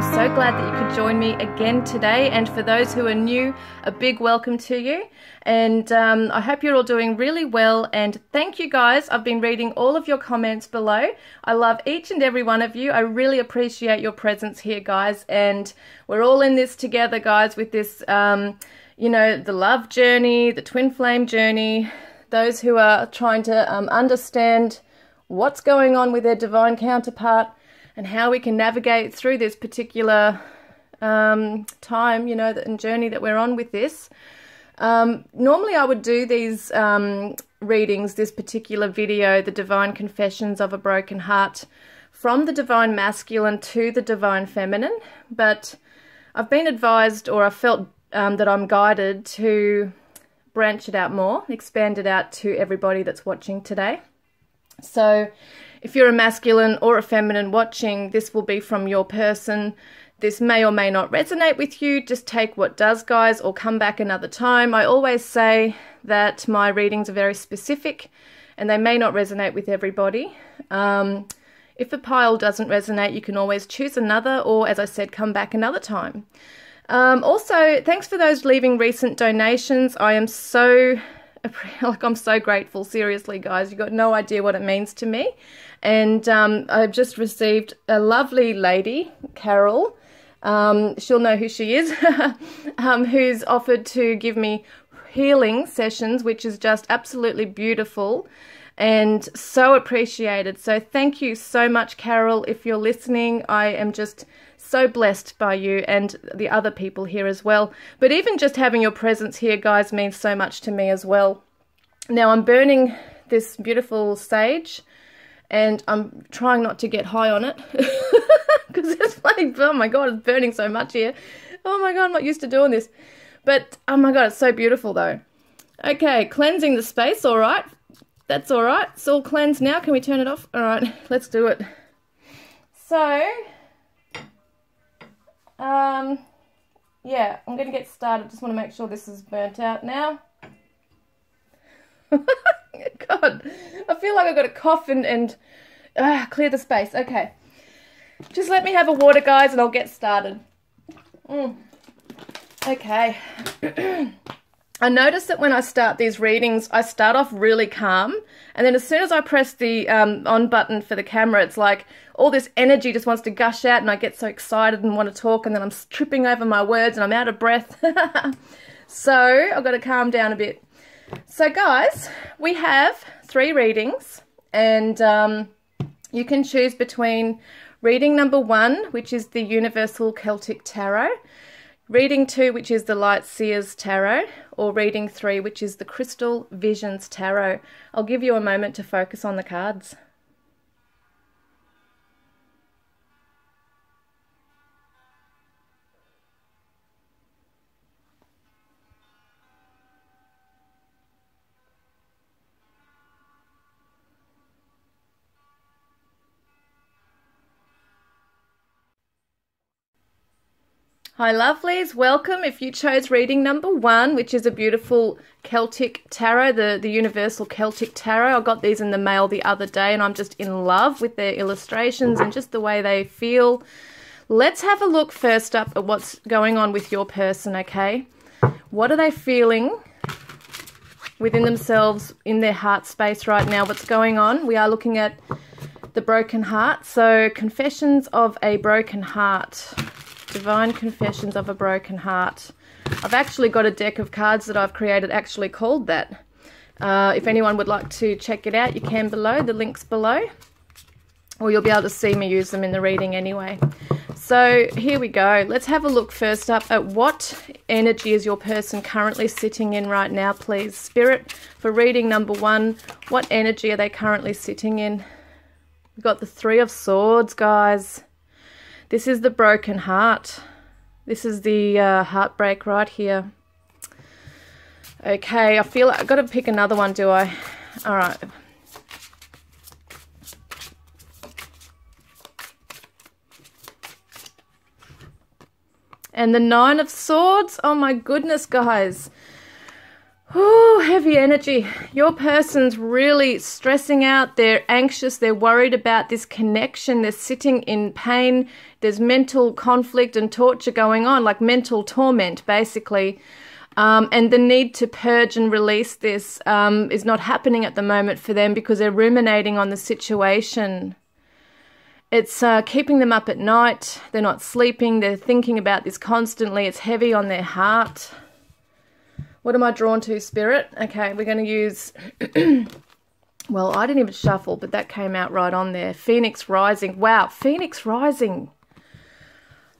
I'm so glad that you could join me again today. And for those who are new, a big welcome to you. And um, I hope you're all doing really well. And thank you guys. I've been reading all of your comments below. I love each and every one of you. I really appreciate your presence here, guys. And we're all in this together, guys, with this, um, you know, the love journey, the twin flame journey, those who are trying to um, understand what's going on with their divine counterpart and how we can navigate through this particular um, time, you know, and journey that we're on with this. Um, normally, I would do these um, readings, this particular video, The Divine Confessions of a Broken Heart, from the Divine Masculine to the Divine Feminine, but I've been advised or I felt um, that I'm guided to branch it out more, expand it out to everybody that's watching today. So if you're a masculine or a feminine watching, this will be from your person. This may or may not resonate with you. Just take what does, guys, or come back another time. I always say that my readings are very specific and they may not resonate with everybody. Um, if a pile doesn't resonate, you can always choose another, or as I said, come back another time. Um, also, thanks for those leaving recent donations. I am so like I'm so grateful. Seriously, guys, you got no idea what it means to me. And um, I've just received a lovely lady, Carol. Um, she'll know who she is, um, who's offered to give me healing sessions, which is just absolutely beautiful and so appreciated. So thank you so much, Carol. If you're listening, I am just so blessed by you and the other people here as well. But even just having your presence here, guys, means so much to me as well. Now I'm burning this beautiful sage and I'm trying not to get high on it because it's like, oh my god, it's burning so much here. Oh my god, I'm not used to doing this. But oh my god, it's so beautiful though. Okay, cleansing the space, all right. That's all right. It's all cleansed now. Can we turn it off? All right, let's do it. So, um, yeah, I'm going to get started. Just want to make sure this is burnt out now. God, I feel like I've got to cough and, and uh, clear the space. Okay. Just let me have a water, guys, and I'll get started. Mm. Okay. I notice that when I start these readings, I start off really calm, and then as soon as I press the um, on button for the camera, it's like all this energy just wants to gush out, and I get so excited and want to talk, and then I'm tripping over my words and I'm out of breath. so I've got to calm down a bit. So, guys, we have three readings, and um, you can choose between reading number one, which is the Universal Celtic Tarot Reading 2, which is the Light Seers Tarot, or Reading 3, which is the Crystal Visions Tarot. I'll give you a moment to focus on the cards. Hi lovelies, welcome. If you chose reading number one, which is a beautiful Celtic tarot, the, the Universal Celtic Tarot, I got these in the mail the other day and I'm just in love with their illustrations and just the way they feel. Let's have a look first up at what's going on with your person, okay? What are they feeling within themselves, in their heart space right now? What's going on? We are looking at the broken heart. So, confessions of a broken heart. Divine Confessions of a Broken Heart. I've actually got a deck of cards that I've created actually called that. Uh, if anyone would like to check it out, you can below, the link's below. Or you'll be able to see me use them in the reading anyway. So here we go. Let's have a look first up at what energy is your person currently sitting in right now, please. Spirit, for reading number one, what energy are they currently sitting in? We've got the Three of Swords, guys. This is the broken heart. This is the uh, heartbreak right here. Okay, I feel I've got to pick another one, do I? All right. And the Nine of Swords. Oh my goodness, guys. Oh, heavy energy. Your person's really stressing out. They're anxious. They're worried about this connection. They're sitting in pain. There's mental conflict and torture going on, like mental torment, basically. Um, and the need to purge and release this um, is not happening at the moment for them because they're ruminating on the situation. It's uh, keeping them up at night. They're not sleeping. They're thinking about this constantly. It's heavy on their heart. What am I drawn to, Spirit? Okay, we're going to use... well, I didn't even shuffle, but that came out right on there. Phoenix Rising. Wow, Phoenix Rising.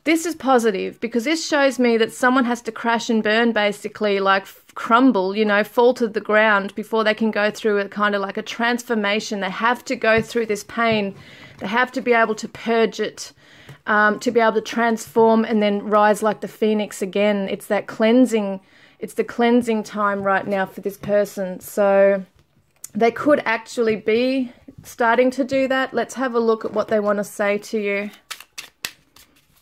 This is positive because this shows me that someone has to crash and burn, basically, like crumble, you know, fall to the ground before they can go through a kind of like a transformation. They have to go through this pain. They have to be able to purge it. Um, to be able to transform and then rise like the phoenix again. It's that cleansing it's the cleansing time right now for this person. So they could actually be starting to do that. Let's have a look at what they want to say to you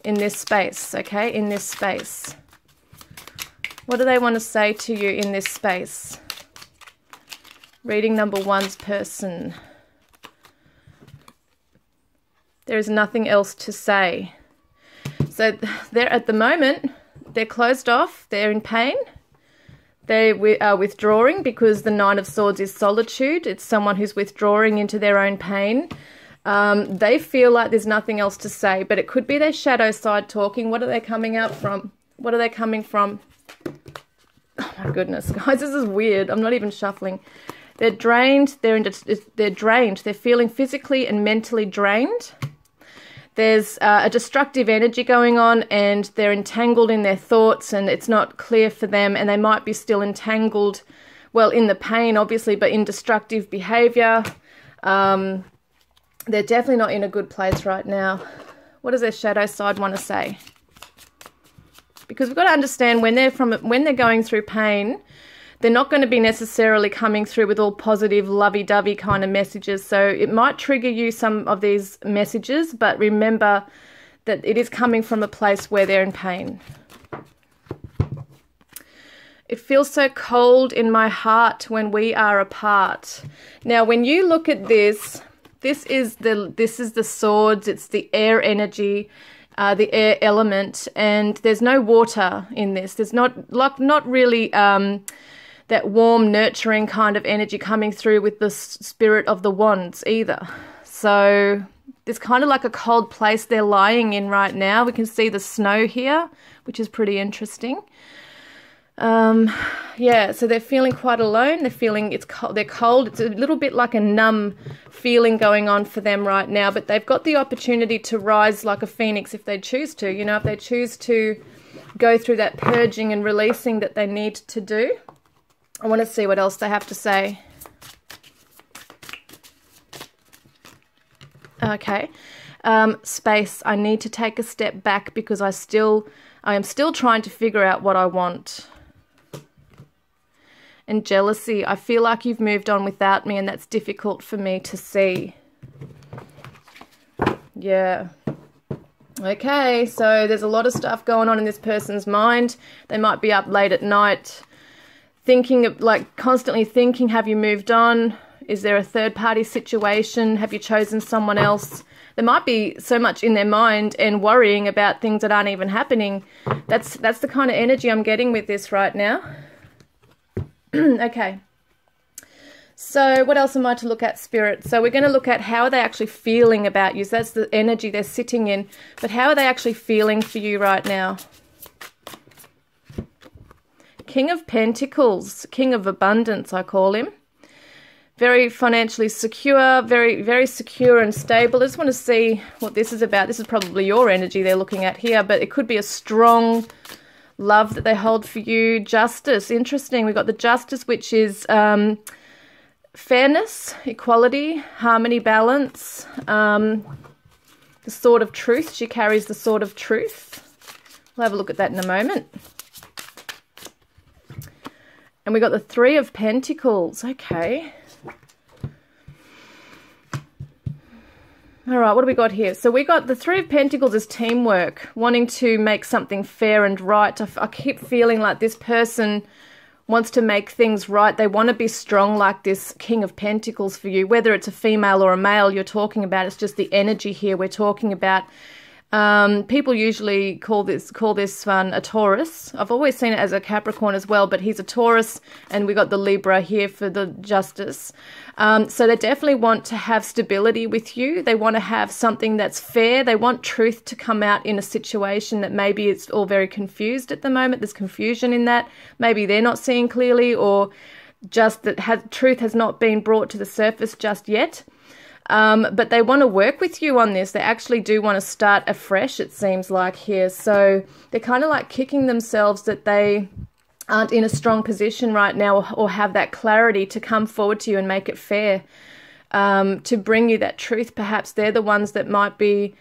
in this space, okay? In this space. What do they want to say to you in this space? Reading number one's person. There is nothing else to say. So they're at the moment, they're closed off, they're in pain, they are withdrawing because the Nine of Swords is solitude. It's someone who's withdrawing into their own pain. Um, they feel like there's nothing else to say, but it could be their shadow side talking. What are they coming out from? What are they coming from? Oh my goodness, guys, this is weird. I'm not even shuffling. They're drained. They're they're drained. They're feeling physically and mentally drained there's uh, a destructive energy going on and they're entangled in their thoughts and it's not clear for them and they might be still entangled well in the pain obviously but in destructive behavior. Um, they're definitely not in a good place right now. What does their shadow side want to say? Because we've got to understand when they're from when they're going through pain they're not going to be necessarily coming through with all positive, lovey dovey kind of messages. So it might trigger you some of these messages, but remember that it is coming from a place where they're in pain. It feels so cold in my heart when we are apart. Now, when you look at this, this is the this is the swords. It's the air energy, uh, the air element, and there's no water in this. There's not like not really. Um, that warm, nurturing kind of energy coming through with the spirit of the wands either. So there's kind of like a cold place they're lying in right now. We can see the snow here, which is pretty interesting. Um, yeah, so they're feeling quite alone. They're feeling it's cold. They're cold. It's a little bit like a numb feeling going on for them right now. But they've got the opportunity to rise like a phoenix if they choose to. You know, if they choose to go through that purging and releasing that they need to do. I want to see what else they have to say. Okay. Um, space. I need to take a step back because I still, I am still trying to figure out what I want. And jealousy. I feel like you've moved on without me and that's difficult for me to see. Yeah. Okay, so there's a lot of stuff going on in this person's mind. They might be up late at night thinking of like constantly thinking have you moved on? Is there a third party situation? Have you chosen someone else? There might be so much in their mind and worrying about things that aren't even happening. That's that's the kind of energy i'm getting with this right now. Okay. So what else am i to look at? Spirit. So we're going to look at how are they actually feeling about you. So that's the energy they're sitting in. But how are they actually feeling for you right now King of Pentacles, King of Abundance, I call him. Very financially secure, very, very secure and stable. I just want to see what this is about. This is probably your energy they're looking at here, but it could be a strong love that they hold for you. Justice, interesting. We've got the justice, which is um, fairness, equality, harmony, balance. Um, the sword of truth. She carries the sword of truth. We'll have a look at that in a moment. And we got the Three of Pentacles. Okay. All right, what do we got here? So we got the Three of Pentacles as teamwork, wanting to make something fair and right. I, I keep feeling like this person wants to make things right. They want to be strong like this King of Pentacles for you. Whether it's a female or a male you're talking about, it's just the energy here we're talking about. Um, people usually call this call this one a Taurus. I've always seen it as a Capricorn as well, but he's a Taurus, and we got the Libra here for the Justice. Um, so they definitely want to have stability with you. They want to have something that's fair. They want truth to come out in a situation that maybe it's all very confused at the moment. There's confusion in that. Maybe they're not seeing clearly, or just that has, truth has not been brought to the surface just yet. Um, but they want to work with you on this. They actually do want to start afresh, it seems like here. So they're kind of like kicking themselves that they aren't in a strong position right now or, have that clarity to come forward to you and make it fair, um, to bring you that truth. Perhaps they're the ones that might be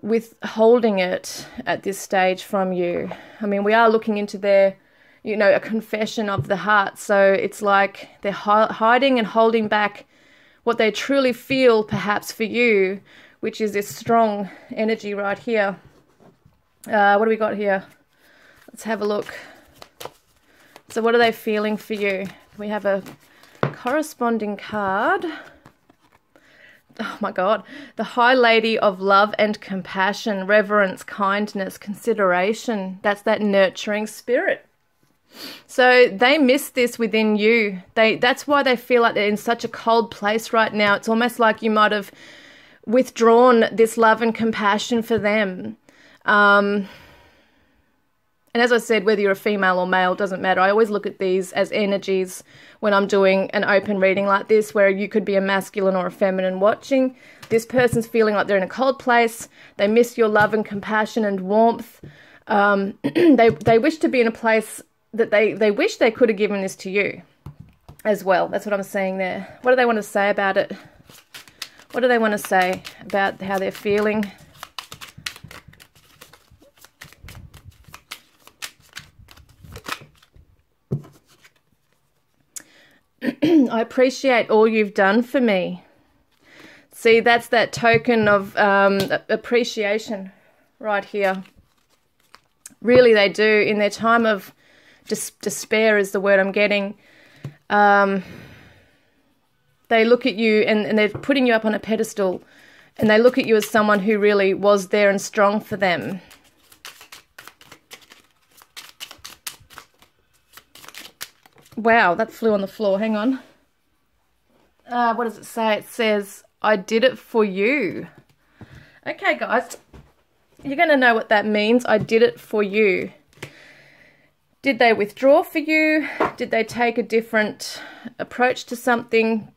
withholding it at this stage from you. I mean, we are looking into their you know, a confession of the heart. So it's like they're hiding and holding back what they truly feel perhaps for you, which is this strong energy right here. Uh, what do we got here? Let's have a look. So what are they feeling for you? We have a corresponding card. Oh my God. The High Lady of Love and Compassion, Reverence, Kindness, Consideration. That's that nurturing spirit. So they miss this within you. They that's why they feel like they're in such a cold place right now. It's almost like you might have withdrawn this love and compassion for them. Um, and as I said, whether you're a female or male doesn't matter. I always look at these as energies when I'm doing an open reading like this, where you could be a masculine or a feminine watching. This person's feeling like they're in a cold place. They miss your love and compassion and warmth. Um, they they wish to be in a place that they, they wish they could have given this to you as well. That's what I'm saying there. What do they want to say about it? What do they want to say about how they're feeling? I appreciate all you've done for me. See, that's that token of um, appreciation right here. Really, they do. In their time of Des- despair is the word I'm getting. Um, they look at you and, and they're putting you up on a pedestal and they look at you as someone who really was there and strong for them. Wow, that flew on the floor. Hang on. Uh, what does it say? It says, I did it for you. Okay, guys. You're going to know what that means. I did it for you. Did they withdraw for you? Did they take a different approach to something?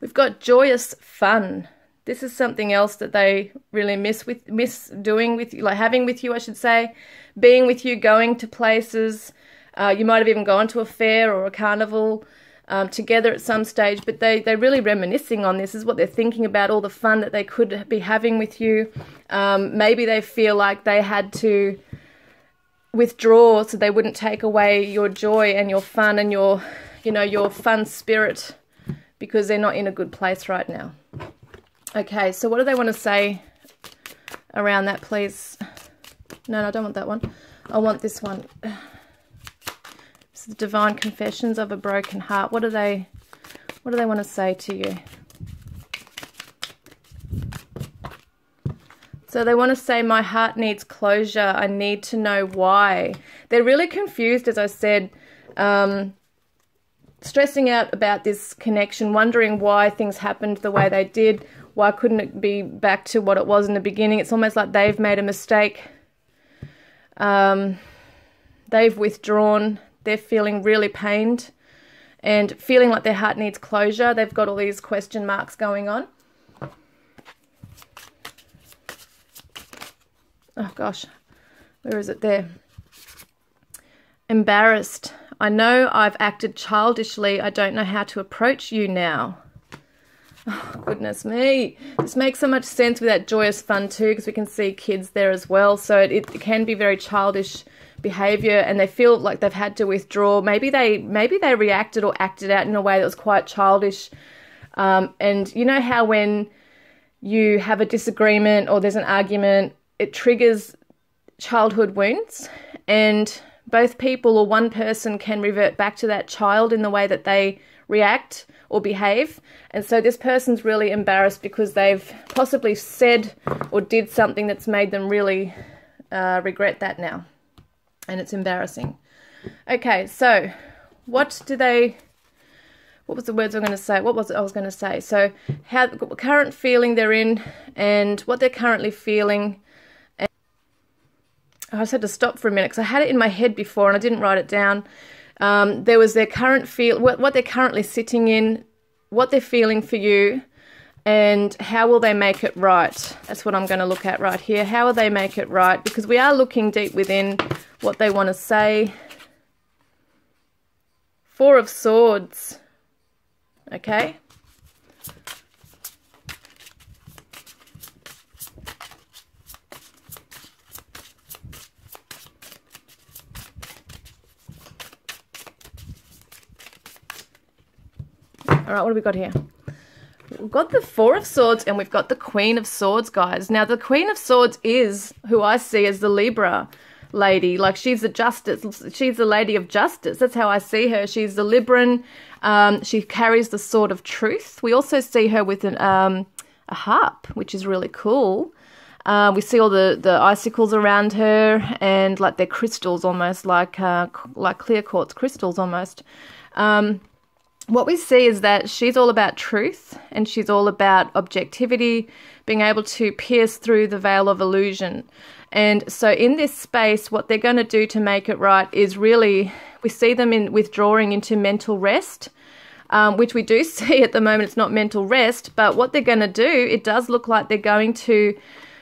We've got joyous fun. This is something else that they really miss with miss doing with you, like having with you, I should say, being with you, going to places. Uh, you might have even gone to a fair or a carnival um, together at some stage, but they, they're really reminiscing on this, is what they're thinking about, all the fun that they could be having with you. Um, maybe they feel like they had to withdraw so they wouldn't take away your joy and your fun and your, you know, your fun spirit because they're not in a good place right now. Okay, so what do they want to say around that, please? No, no, I don't want that one. I want this one the Divine Confessions of a Broken Heart. What do they what do they want to say to you? So they want to say, my heart needs closure. I need to know why. They're really confused, as I said, um, stressing out about this connection, wondering why things happened the way they did. Why couldn't it be back to what it was in the beginning? It's almost like they've made a mistake. Um, they've withdrawn they're feeling really pained and feeling like their heart needs closure. They've got all these question marks going on. Oh gosh, where is it there? Embarrassed. I know I've acted childishly. I don't know how to approach you now. Oh, goodness me. This makes so much sense with that joyous fun too because we can see kids there as well. So it, it can be very childish behavior and they feel like they've had to withdraw maybe they maybe they reacted or acted out in a way that was quite childish um, and you know how when you have a disagreement or there's an argument, it triggers childhood wounds, and both people or one person can revert back to that child in the way that they react or behave. And so this person's really embarrassed because they've possibly said or did something that's made them really uh, regret that now. And it's embarrassing. Okay, so what do they what was the words I'm going to say? What was it I was going to say? So, how current feeling they're in, and what they're currently feeling. And I just had to stop for a minute because I had it in my head before and I didn't write it down. Um, there was their current feel, what, what they're currently sitting in, what they're feeling for you, and how will they make it right? That's what I'm going to look at right here. How will they make it right? Because we are looking deep within what they want to say. Four of Swords. Okay. All right, what have we got here? We've got the Four of Swords and we've got the Queen of Swords, guys. Now, the Queen of Swords is who I see as the Libra lady. Like, she's the justice. She's the lady of justice. That's how I see her. She's the Libran. Um, she carries the sword of truth. We also see her with an, um, a harp, which is really cool. Uh, we see all the, the icicles around her and like they're crystals almost, like uh, like clear quartz crystals almost. Um, what we see is that she's all about truth and she's all about objectivity, being able to pierce through the veil of illusion. And so, in this space, what they're going to do to make it right is really we see them in withdrawing into mental rest. Um, which we do see at the moment, it's not mental rest, but what they're going to do, it does look like they're going to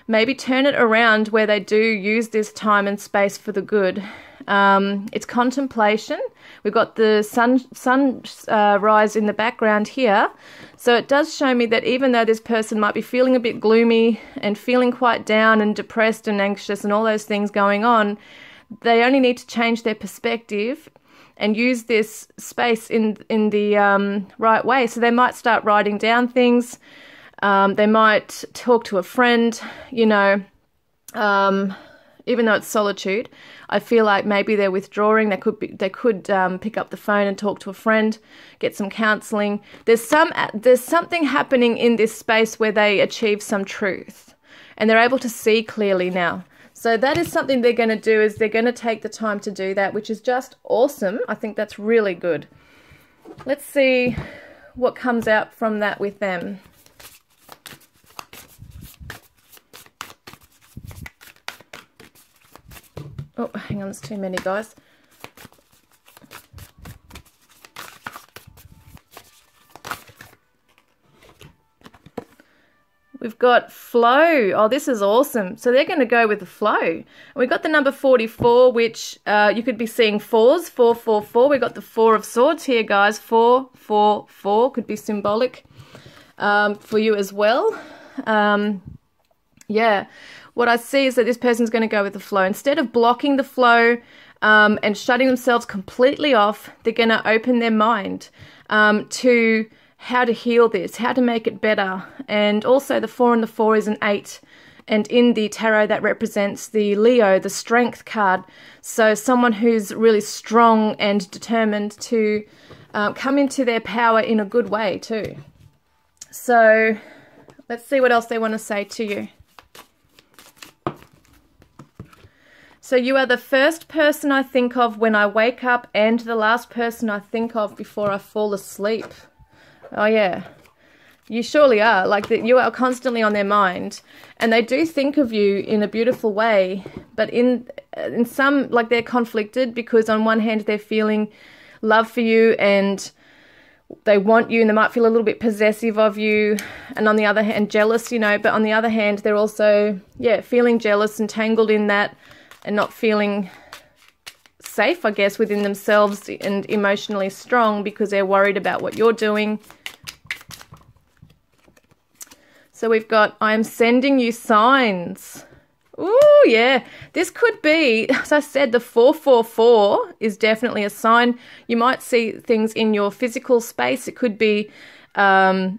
maybe turn it around where they do use this time and space for the good. Um, it's contemplation. We've got the sun sunrise uh, in the background here. So it does show me that even though this person might be feeling a bit gloomy and feeling quite down and depressed and anxious and all those things going on, they only need to change their perspective and use this space in in the um, right way. So they might start writing down things. Um, they might talk to a friend. You know, um, even though it's solitude, I feel like maybe they're withdrawing. They could be, they could um, pick up the phone and talk to a friend, get some counselling. There's some there's something happening in this space where they achieve some truth, and they're able to see clearly now. So that is something they're going to do is they're going to take the time to do that, which is just awesome. I think that's really good. Let's see what comes out from that with them. Oh, hang on, there's too many, guys. We've got flow. Oh, this is awesome. So they're going to go with the flow. we've got the number 44, which uh, you could be seeing fours, 444. We've got the four of swords here, guys. Four, four, four could be symbolic um, for you as well. Um, yeah. What I see is that this person's going to go with the flow. Instead of blocking the flow um, and shutting themselves completely off, they're going to open their mind um, to how to heal this, how to make it better. And also, the four and the four is an eight. And in the tarot, that represents the Leo, the strength card. So, someone who's really strong and determined to um, come into their power in a good way, too. So, let's see what else they want to say to you. So, you are the first person I think of when I wake up and the last person I think of before I fall asleep. Oh, yeah. You surely are. Like, that you are constantly on their mind. And they do think of you in a beautiful way. But in, in some, like, they're conflicted because on one hand, they're feeling love for you and they want you and they might feel a little bit possessive of you and on the other hand jealous you know but on the other hand they're also yeah feeling jealous and tangled in that and not feeling safe i guess within themselves and emotionally strong because they're worried about what you're doing so we've got, I'm sending you signs. Ooh, yeah. This could be, as I said, the 444 is definitely a sign. You might see things in your physical space. It could be, um,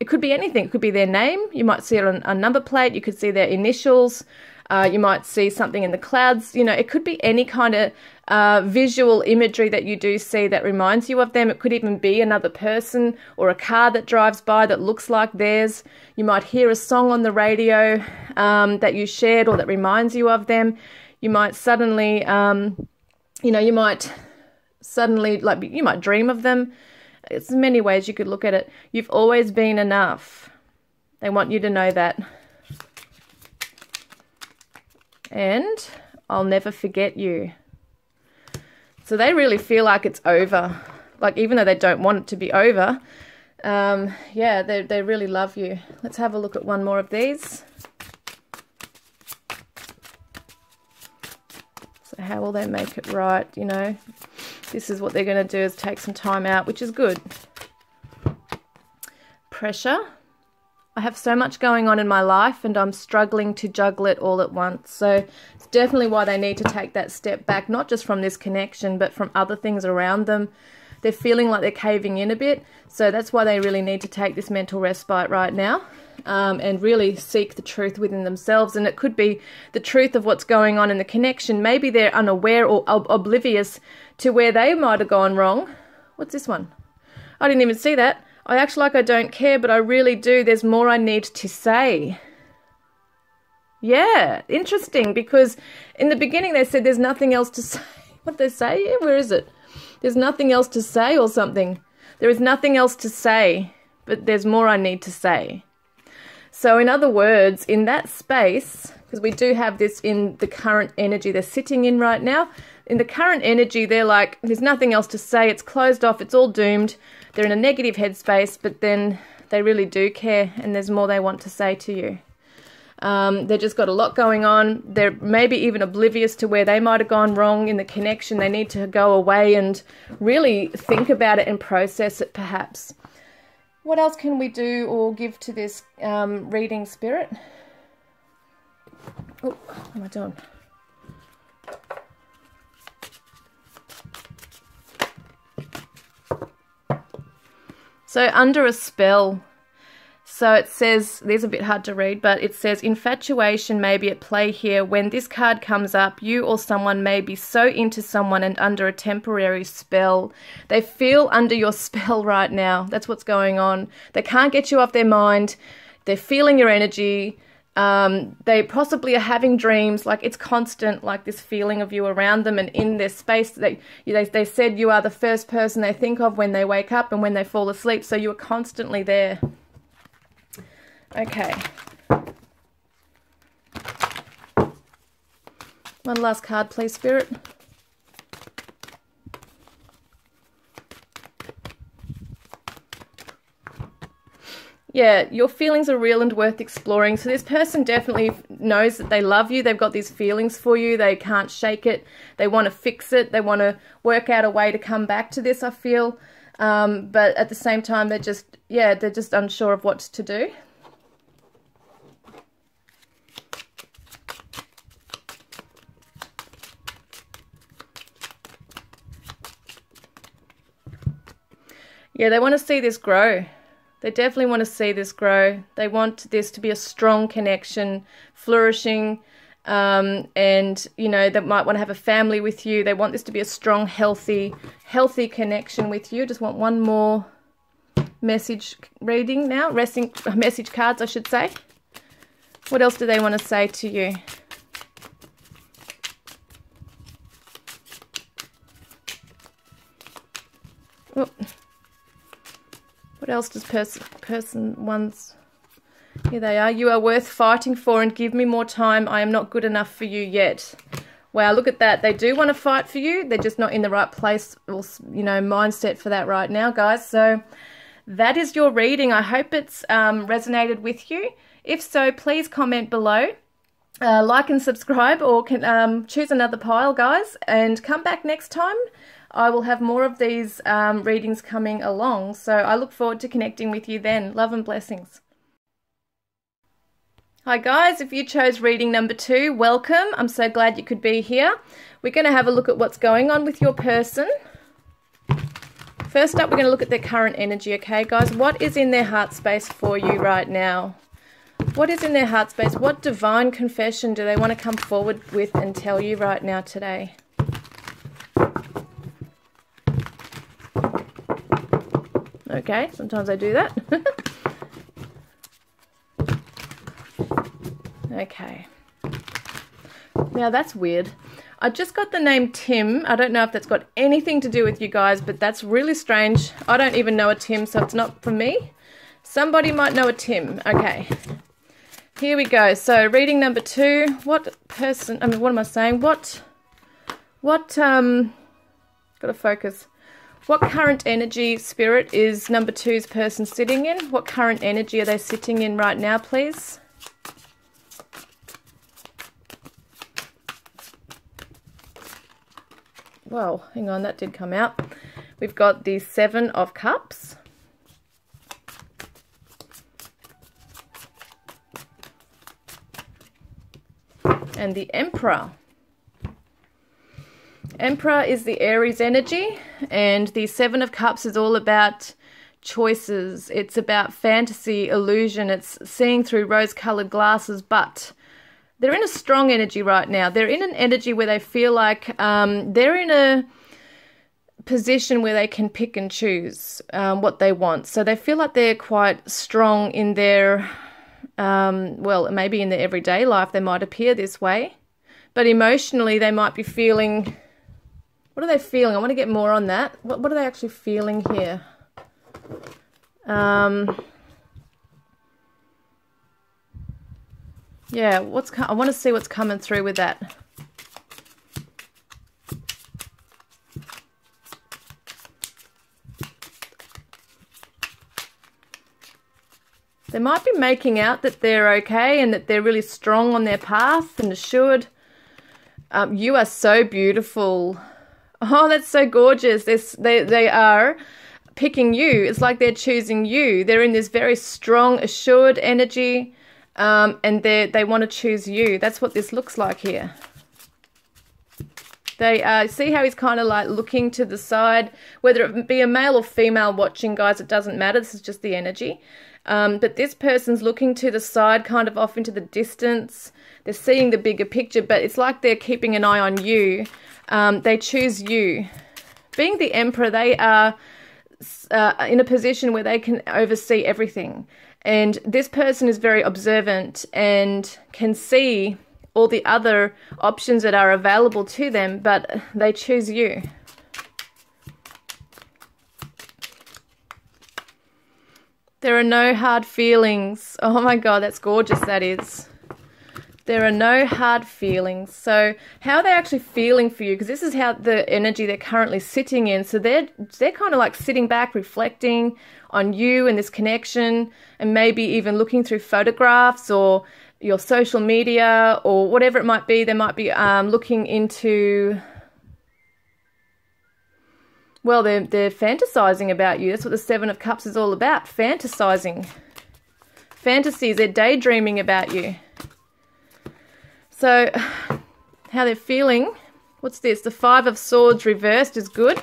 it could be anything. It could be their name. You might see it on a number plate. You could see their initials. Uh, you might see something in the clouds. You know, it could be any kind of uh, visual imagery that you do see that reminds you of them. It could even be another person or a car that drives by that looks like theirs. You might hear a song on the radio um, that you shared or that reminds you of them. You might suddenly, um, you know, you might suddenly, like, you might dream of them. It's many ways you could look at it. You've always been enough. They want you to know that and I'll never forget you. So they really feel like it's over. Like even though they don't want it to be over, um, yeah, they, they really love you. Let's have a look at one more of these. So how will they make it right, you know? This is what they're going to do is take some time out, which is good. Pressure. I have so much going on in my life and I'm struggling to juggle it all at once. So it's definitely why they need to take that step back, not just from this connection, but from other things around them. They're feeling like they're caving in a bit. So that's why they really need to take this mental respite right now um, and really seek the truth within themselves. And it could be the truth of what's going on in the connection. Maybe they're unaware or ob oblivious to where they might have gone wrong. What's this one? I didn't even see that. I act like I don't care, but I really do. There's more I need to say. Yeah, interesting because in the beginning they said there's nothing else to say. What they say? Yeah, where is it? There's nothing else to say or something. There is nothing else to say, but there's more I need to say. So, in other words, in that space, because we do have this in the current energy they're sitting in right now, in the current energy, they're like, there's nothing else to say, it's closed off, it's all doomed they're in a negative headspace, but then they really do care and there's more they want to say to you. Um, they've just got a lot going on. They're maybe even oblivious to where they might have gone wrong in the connection. They need to go away and really think about it and process it, perhaps. What else can we do or give to this um, reading spirit? Oh, what am I doing? So under a spell, so it says, these are a bit hard to read, but it says infatuation may be at play here. When this card comes up, you or someone may be so into someone and under a temporary spell. They feel under your spell right now. That's what's going on. They can't get you off their mind. They're feeling your energy. Um, they possibly are having dreams, like it's constant, like this feeling of you around them and in their space. They, they, they said you are the first person they think of when they wake up and when they fall asleep, so you are constantly there. Okay. One last card, please, Spirit. Yeah, your feelings are real and worth exploring. So this person definitely knows that they love you. They've got these feelings for you. They can't shake it. They want to fix it. They want to work out a way to come back to this, I feel. Um, but at the same time, they're just, yeah, they're just unsure of what to do. Yeah, they want to see this grow. They definitely want to see this grow. They want this to be a strong connection, flourishing, um, and you know they might want to have a family with you. They want this to be a strong, healthy, healthy connection with you. Just want one more message reading now, resting message cards, I should say. What else do they want to say to you? Oh. Else does person person one's here they are. You are worth fighting for and give me more time. I am not good enough for you yet. Wow, look at that. They do want to fight for you. They're just not in the right place or, you know, mindset for that right now, guys. So that is your reading. I hope it's um, resonated with you. If so, please comment below. Uh, like and subscribe or can um, choose another pile, guys. And come back next time. I will have more of these um, readings coming along. So I look forward to connecting with you then. Love and blessings. Hi guys, if you chose reading number two, welcome. I'm so glad you could be here. We're going to have a look at what's going on with your person First up, we're going to look at their current energy, okay, guys? What is in their heart space for you right now? What is in their heart space? What divine confession do they want to come forward with and tell you right now today? Okay, sometimes I do that. okay. Now that's weird. I just got the name Tim. I don't know if that's got anything to do with you guys, but that's really strange. I don't even know a Tim, so it's not for me. Somebody might know a Tim. Okay. Here we go. So reading number two. What person, I mean, what am I saying? What, what, um, gotta focus. What current energy spirit is number two's person sitting in? What current energy are they sitting in right now, please? Well, hang on, that did come out. We've got the Seven of Cups. And the Emperor. Emperor is the Aries energy, and the Seven of Cups is all about choices. It's about fantasy, illusion. It's seeing through rose colored glasses, but they're in a strong energy right now. They're in an energy where they feel like um, they're in a position where they can pick and choose um, what they want. So they feel like they're quite strong in their, um, well, maybe in their everyday life, they might appear this way. But emotionally, they might be feeling what are they feeling? I want to get more on that. What, what are they actually feeling here? Um, yeah, what's I want to see what's coming through with that. They might be making out that they're okay and that they're really strong on their path and assured. Um, you are so beautiful. Oh, that's so gorgeous. They're, they, they are picking you. It's like they're choosing you. They're in this very strong, assured energy, um, and they they want to choose you. That's what this looks like here. They uh, see how he's kind of like looking to the side, whether it be a male or female watching, guys. It doesn't matter. This is just the energy. Um, but this person's looking to the side, kind of off into the distance. They're seeing the bigger picture, but it's like they're keeping an eye on you um, they choose you. Being the emperor, they are uh, in a position where they can oversee everything. And this person is very observant and can see all the other options that are available to them, but they choose you. There are no hard feelings. Oh my god, that's gorgeous, that is. There are no hard feelings. So how are they actually feeling for you? Because this is how the energy they're currently sitting in. So they're they're kind of like sitting back, reflecting on you and this connection, and maybe even looking through photographs or your social media or whatever it might be. They might be um, looking into. Well, they're they're fantasizing about you. That's what the Seven of Cups is all about. Fantasizing. Fantasies. They're daydreaming about you. So, how they're feeling. What's this? The Five of Swords reversed is good.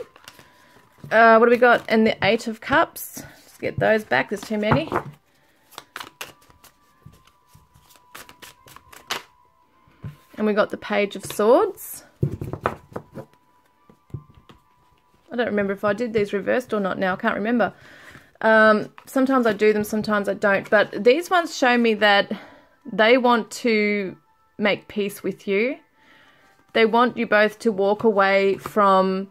Uh, what do we got? And the Eight of Cups. Let's get those back. There's too many. And we got the Page of Swords. I don't remember if I did these reversed or not now. I can't remember. Um, sometimes I do them, sometimes I don't. But these ones show me that they want to make peace with you. They want you both to walk away from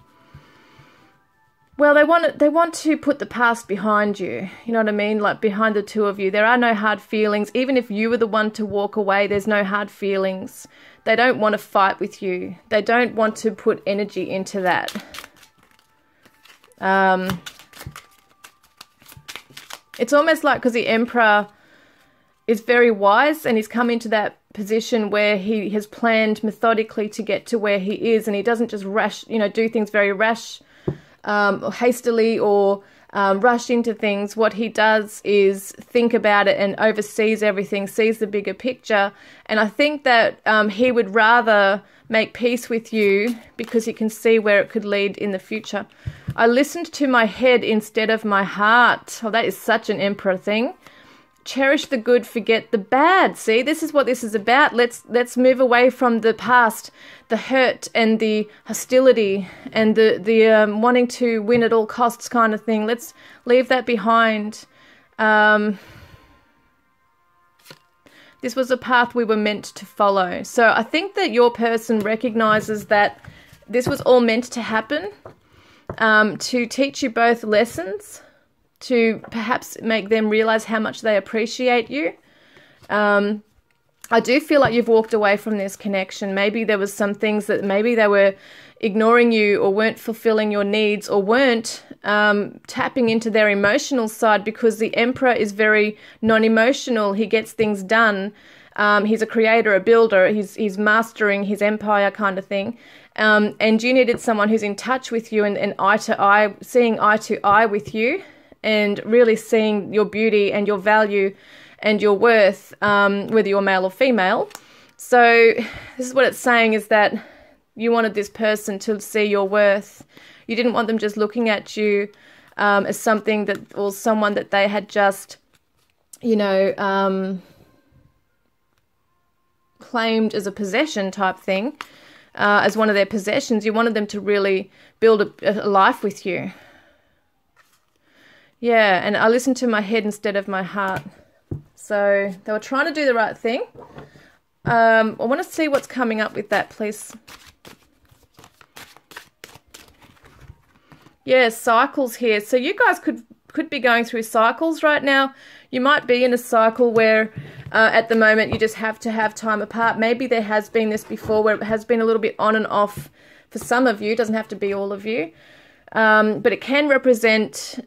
well, they want they want to put the past behind you. You know what I mean? Like behind the two of you. There are no hard feelings. Even if you were the one to walk away, there's no hard feelings. They don't want to fight with you. They don't want to put energy into that. Um, it's almost like because the Emperor is very wise and he's come into that position where he has planned methodically to get to where he is and he doesn't just rush, you know, do things very rash um, or hastily or um, rush into things. What he does is think about it and oversees everything, sees the bigger picture. And I think that um, he would rather make peace with you because he can see where it could lead in the future. I listened to my head instead of my heart. Oh, that is such an emperor thing. Cherish the good, forget the bad. See, this is what this is about. Let's let's move away from the past, the hurt and the hostility and the the um, wanting to win at all costs kind of thing. Let's leave that behind. Um, this was a path we were meant to follow. So I think that your person recognizes that this was all meant to happen um, to teach you both lessons, to perhaps make them realize how much they appreciate you. Um, I do feel like you've walked away from this connection. Maybe there was some things that maybe they were ignoring you or weren't fulfilling your needs or weren't um, tapping into their emotional side because the emperor is very non-emotional. He gets things done. Um, he's a creator, a builder. He's he's mastering his empire, kind of thing. Um, and you needed someone who's in touch with you and, and eye to eye, seeing eye to eye with you, and really seeing your beauty and your value and your worth, um, whether you're male or female. So this is what it's saying: is that you wanted this person to see your worth. You didn't want them just looking at you um, as something that or someone that they had just, you know, um, claimed as a possession type thing uh, as one of their possessions. You wanted them to really build a, a life with you. Yeah, and I listened to my head instead of my heart. So they were trying to do the right thing. Um, I want to see what's coming up with that, please. Yeah, cycles here. So you guys could could be going through cycles right now. You might be in a cycle where uh, at the moment you just have to have time apart. Maybe there has been this before where it has been a little bit on and off for some of you. It doesn't have to be all of you. Um, but it can represent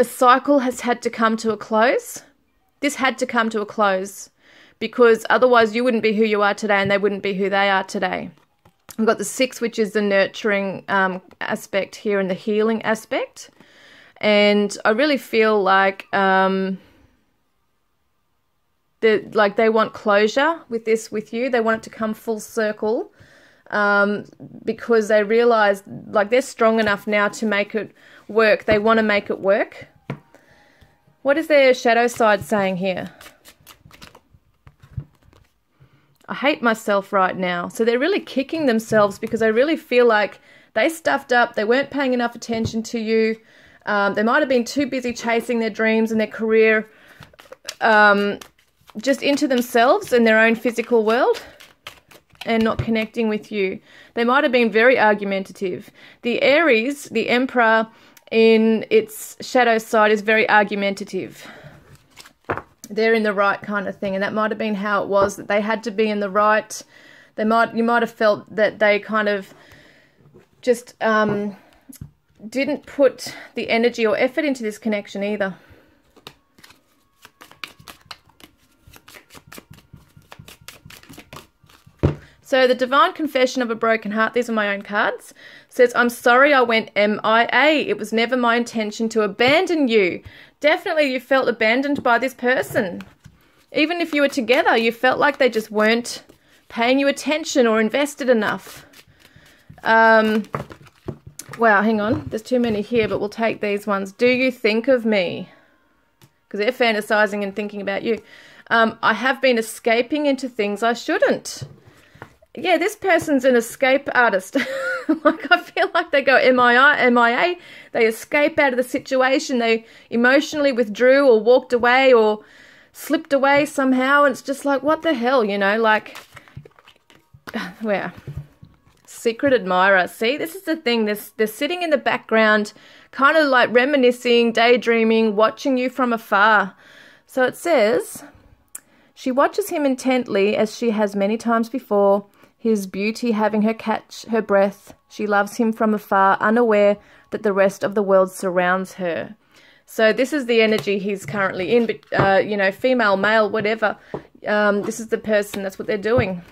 a cycle has had to come to a close. This had to come to a close because otherwise you wouldn't be who you are today and they wouldn't be who they are today. We've got the six, which is the nurturing um, aspect here and the healing aspect. And I really feel like um, like they want closure with this with you. They want it to come full circle um, because they realize like they're strong enough now to make it work. They want to make it work. What is their shadow side saying here? I hate myself right now. So they're really kicking themselves because they really feel like they stuffed up. They weren't paying enough attention to you. Um, they might have been too busy chasing their dreams and their career um, just into themselves and their own physical world and not connecting with you. They might have been very argumentative. The Aries, the Emperor, in its shadow side, is very argumentative. They're in the right kind of thing, and that might have been how it was that they had to be in the right. They might you might have felt that they kind of just um, didn't put the energy or effort into this connection either. So the Divine Confession of a Broken Heart, these are my own cards, says, I'm sorry I went MIA. It was never my intention to abandon you. Definitely you felt abandoned by this person. Even if you were together, you felt like they just weren't paying you attention or invested enough. Um, wow, hang on. There's too many here, but we'll take these ones. Do you think of me? Because they're fantasizing and thinking about you. Um, I have been escaping into things I shouldn't yeah, this person's an escape artist. like I feel like they go MIA, MIA. They escape out of the situation. They emotionally withdrew or walked away or slipped away somehow. And it's just like, what the hell, you know? Like, where? Secret admirer. See, this is the thing. They're, they're sitting in the background, kind of like reminiscing, daydreaming, watching you from afar. So it says, she watches him intently as she has many times before his beauty having her catch her breath, she loves him from afar, unaware that the rest of the world surrounds her. So this is the energy he's currently in, but, uh, you know, female, male, whatever. Um, this is the person, that's what they're doing.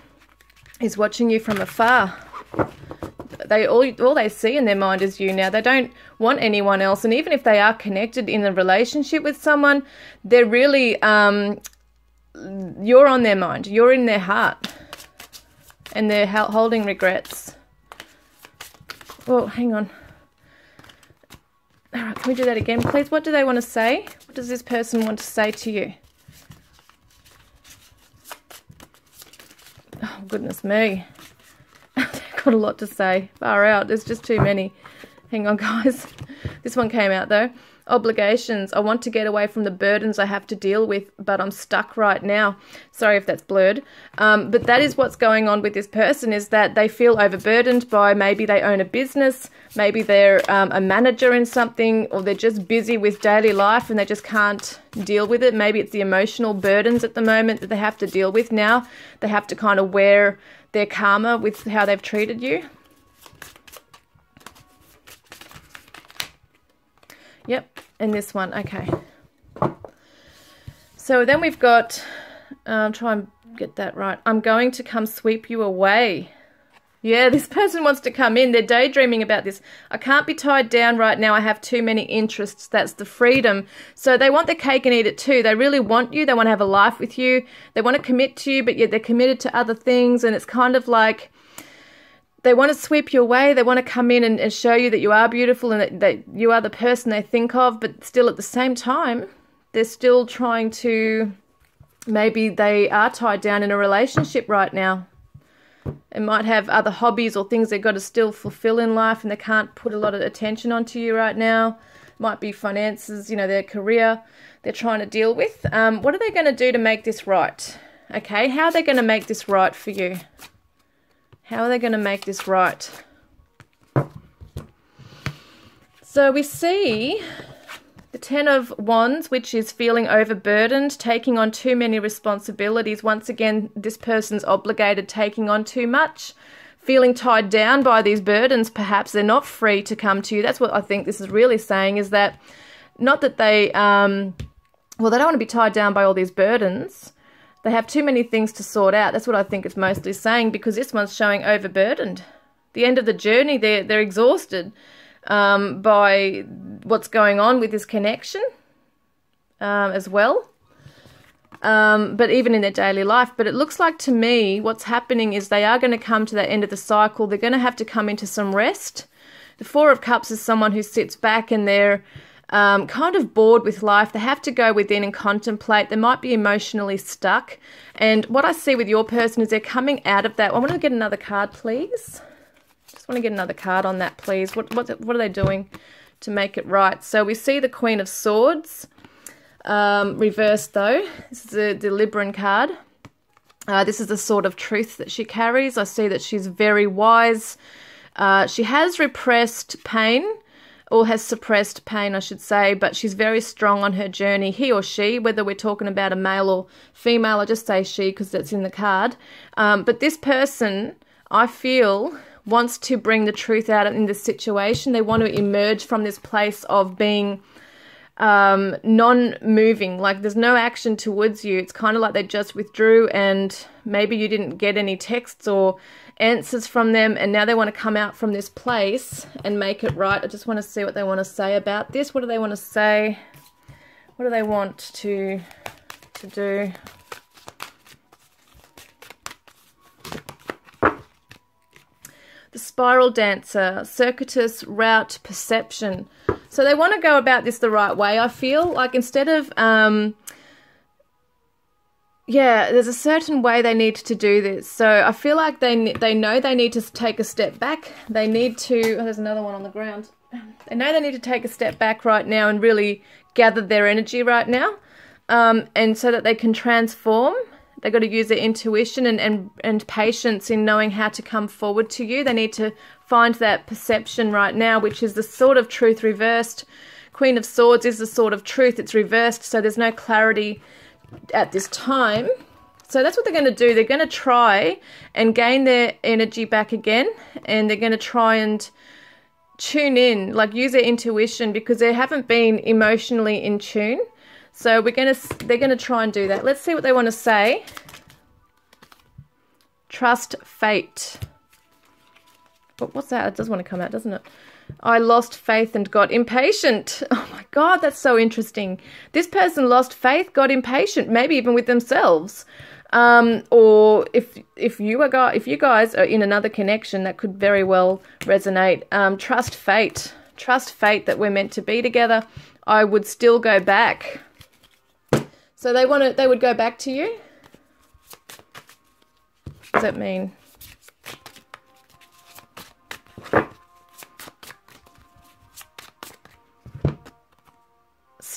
He's watching you from afar. They all, all they see in their mind is you now. They don't want anyone else. And even if they are connected in a relationship with someone, they're really, um, you're on their mind. You're in their heart and they're holding regrets. Well, hang on. All right, can we do that again, please? What do they want to say? What does this person want to say to you? Oh, goodness me. They've got a lot to say. Far out. There's just too many. Hang on, guys. This one came out, though obligations. I want to get away from the burdens I have to deal with, but I'm stuck right now. Sorry if that's blurred. Um, but that is what's going on with this person is that they feel overburdened by maybe they own a business, maybe they're um, a manager in something, or they're just busy with daily life and they just can't deal with it. Maybe it's the emotional burdens at the moment that they have to deal with now. They have to kind of wear their karma with how they've treated you. And this one. Okay. So then we've got, um, try and get that right. I'm going to come sweep you away. Yeah, this person wants to come in. They're daydreaming about this. I can't be tied down right now. I have too many interests. That's the freedom. So they want the cake and eat it too. They really want you. They want to have a life with you. They want to commit to you, but yet they're committed to other things. And it's kind of like they want to sweep you away. They want to come in and, and show you that you are beautiful and that, that you are the person they think of, but still at the same time, they're still trying to. Maybe they are tied down in a relationship right now. They might have other hobbies or things they've got to still fulfill in life and they can't put a lot of attention onto you right now. Might be finances, you know, their career they're trying to deal with. Um, what are they going to do to make this right? Okay, how are they going to make this right for you? How are they going to make this right? So we see the Ten of Wands, which is feeling overburdened, taking on too many responsibilities. Once again, this person's obligated, taking on too much, feeling tied down by these burdens. Perhaps they're not free to come to you. That's what I think this is really saying is that not that they, um, well, they don't want to be tied down by all these burdens, they have too many things to sort out. That's what I think it's mostly saying because this one's showing overburdened. The end of the journey, they're, they're exhausted um, by what's going on with this connection um, as well. Um, but even in their daily life. But it looks like to me what's happening is they are going to come to that end of the cycle. They're going to have to come into some rest. The Four of Cups is someone who sits back and they're um, kind of bored with life. They have to go within and contemplate. They might be emotionally stuck. And what I see with your person is they're coming out of that. I want to get another card, please. Just want to get another card on that, please. What, what, what are they doing to make it right? So we see the Queen of Swords. Um, reversed, though. This is the, the Libran card. Uh, this is the sort of truth that she carries. I see that she's very wise. Uh, she has repressed pain or has suppressed pain, I should say, but she's very strong on her journey. He or she, whether we're talking about a male or female, I just say she because that's in the card. Um, but this person, I feel, wants to bring the truth out in this situation. They want to emerge from this place of being um, non moving, like there's no action towards you. It's kind of like they just withdrew and maybe you didn't get any texts or answers from them and now they want to come out from this place and make it right. I just want to see what they want to say about this. What do they want to say? What do they want to to do? The spiral dancer, circuitous route perception. So they want to go about this the right way. I feel like instead of um, yeah, there's a certain way they need to do this. So I feel like they they know they need to take a step back. They need to. Oh, there's another one on the ground. They know they need to take a step back right now and really gather their energy right now, um, and so that they can transform. They've got to use their intuition and, and, and patience in knowing how to come forward to you. They need to find that perception right now, which is the sort of truth reversed. Queen of Swords is the sort of truth. It's reversed, so there's no clarity at this time. So that's what they're going to do. They're going to try and gain their energy back again, and they're going to try and tune in, like use their intuition because they haven't been emotionally in tune. So we're going to they're going to try and do that. Let's see what they want to say. Trust fate. But what's that? It does want to come out, doesn't it? I lost faith and got impatient. Oh my God, that's so interesting. This person lost faith, got impatient, maybe even with themselves. Um, or if if you are if you guys are in another connection, that could very well resonate. Um, trust fate, trust fate that we're meant to be together. I would still go back. So they want to, they would go back to you. What does that mean?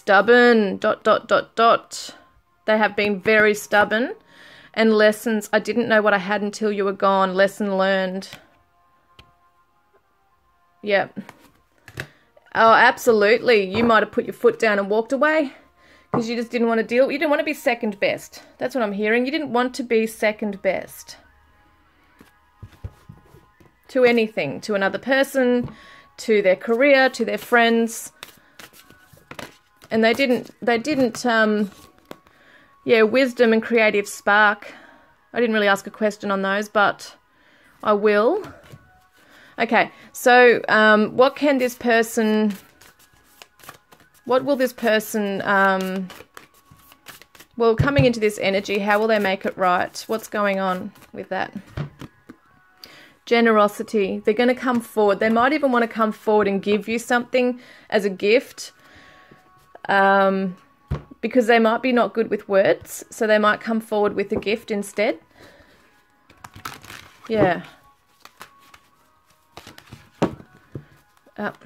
Stubborn, dot, dot, dot, dot. They have been very stubborn. And lessons, I didn't know what I had until you were gone. Lesson learned. Yep. Oh, absolutely. You might have put your foot down and walked away because you just didn't want to deal. You didn't want to be second best. That's what I'm hearing. You didn't want to be second best to anything, to another person, to their career, to their friends. And they didn't, they didn't, um, yeah, wisdom and creative spark. I didn't really ask a question on those, but I will. Okay, so um, what can this person, what will this person, um, well, coming into this energy, how will they make it right? What's going on with that? Generosity. They're going to come forward. They might even want to come forward and give you something as a gift. Um, because they might be not good with words, so they might come forward with a gift instead. Yeah. Up.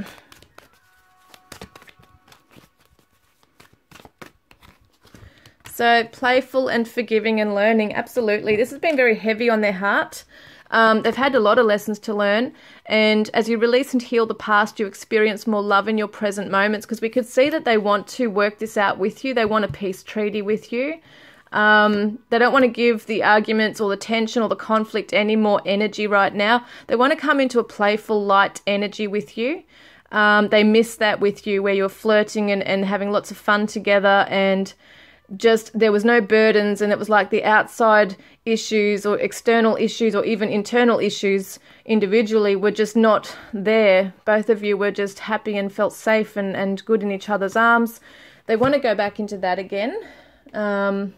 So playful and forgiving and learning, absolutely. This has been very heavy on their heart. Um, they've had a lot of lessons to learn, and as you release and heal the past, you experience more love in your present moments because we could see that they want to work this out with you. They want a peace treaty with you. Um, they don't want to give the arguments or the tension or the conflict any more energy right now. They want to come into a playful, light energy with you. Um, they miss that with you where you're flirting and, and having lots of fun together and just there was no burdens and it was like the outside issues or external issues or even internal issues individually were just not there. Both of you were just happy and felt safe and, and good in each other's arms. They want to go back into that again. Um,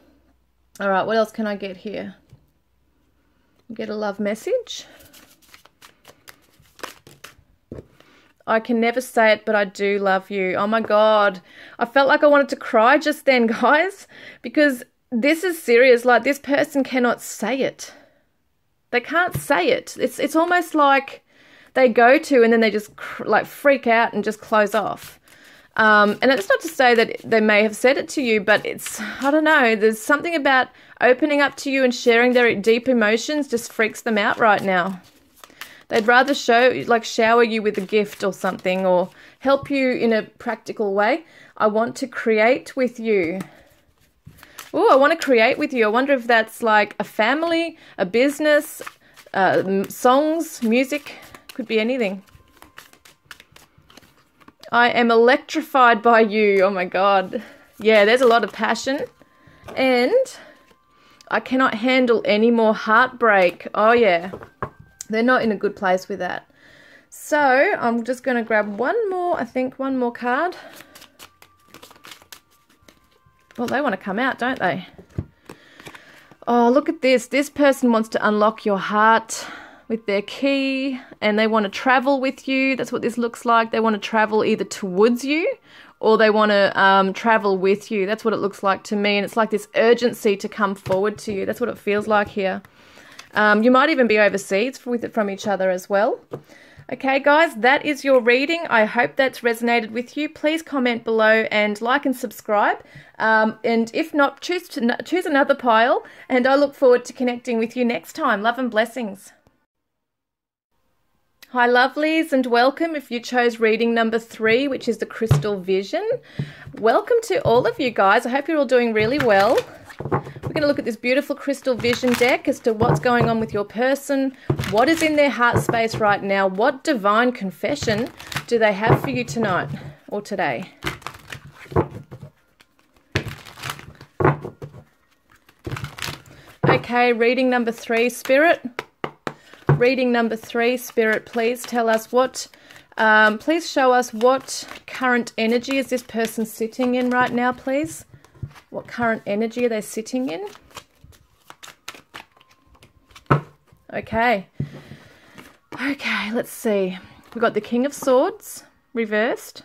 all right what else can i get here? Get a love message I can never say it, but I do love you. Oh my God. I felt like I wanted to cry just then, guys, because this is serious. Like, this person cannot say it. They can't say it. It's, it's almost like they go to and then they just like freak out and just close off. Um, and it's not to say that they may have said it to you, but it's, I don't know, there's something about opening up to you and sharing their deep emotions just freaks them out right now. They'd rather show, like, shower you with a gift or something or help you in a practical way. I want to create with you. Oh, I want to create with you. I wonder if that's like a family, a business, uh, songs, music, could be anything. I am electrified by you. Oh my god. Yeah, there's a lot of passion. And I cannot handle any more heartbreak. Oh yeah. They're not in a good place with that. So I'm just going to grab one more, I think, one more card. Well, they want to come out, don't they? Oh, look at this. This person wants to unlock your heart with their key and they want to travel with you. That's what this looks like. They want to travel either towards you or they want to um, travel with you. That's what it looks like to me. And it's like this urgency to come forward to you. That's what it feels like here. Um, you might even be overseas with it from each other as well. Okay, guys, that is your reading. I hope that's resonated with you. Please comment below and like and subscribe. Um, and if not, choose to choose another pile. And I look forward to connecting with you next time. Love and blessings. Hi, lovelies, and welcome if you chose reading number three, which is the Crystal Vision. Welcome to all of you guys. I hope you're all doing really well. We're going to look at this beautiful crystal vision deck as to what's going on with your person, what is in their heart space right now, what divine confession do they have for you tonight or today. Okay, reading number three, Spirit. Reading number three, Spirit, please tell us what, um, please show us what current energy is this person sitting in right now, please. What current energy are they sitting in? Okay. Okay, let's see. We've got the King of Swords reversed.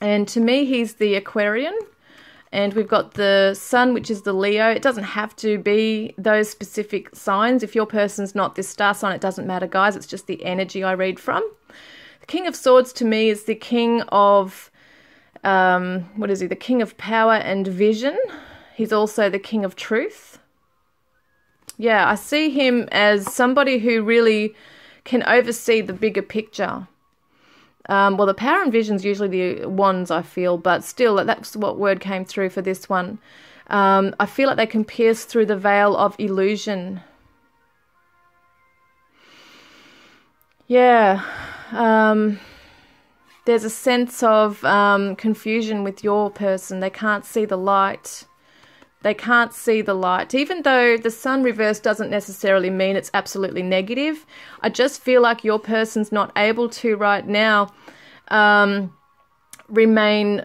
And to me, he's the Aquarian. And we've got the Sun, which is the Leo. It doesn't have to be those specific signs. If your person's not this star sign, it doesn't matter, guys. It's just the energy I read from. The King of Swords to me is the King of, um, what is he? The King of Power and Vision. He's also the King of Truth. Yeah, I see him as somebody who really can oversee the bigger picture. Um, well, the power and vision's usually the ones I feel, but still, that's what word came through for this one. Um, I feel like they can pierce through the veil of illusion. Yeah, um, there's a sense of um, confusion with your person. They can't see the light. They can't see the light. Even though the sun reverse doesn't necessarily mean it's absolutely negative, I just feel like your person's not able to right now um, remain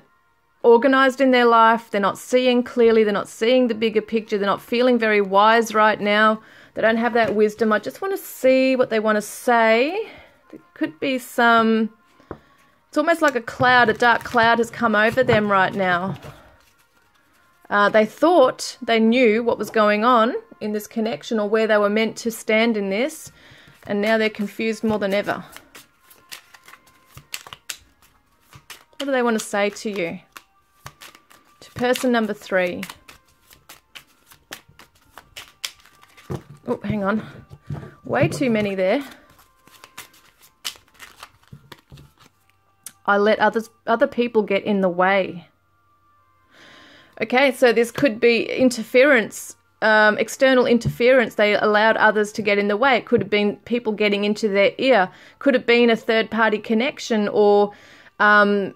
organized in their life. They're not seeing clearly. They're not seeing the bigger picture. They're not feeling very wise right now. They don't have that wisdom. I just want to see what they want to say. There could be some. It's almost like a cloud, a dark cloud has come over them right now. Uh, they thought they knew what was going on in this connection or where they were meant to stand in this, and now they're confused more than ever. What do they want to say to you? To person number three. Oh, hang on. Way too many there. I let others other people get in the way. Okay, so this could be interference, um, external interference. They allowed others to get in the way. It could have been people getting into their ear. Could have been a third party connection or um,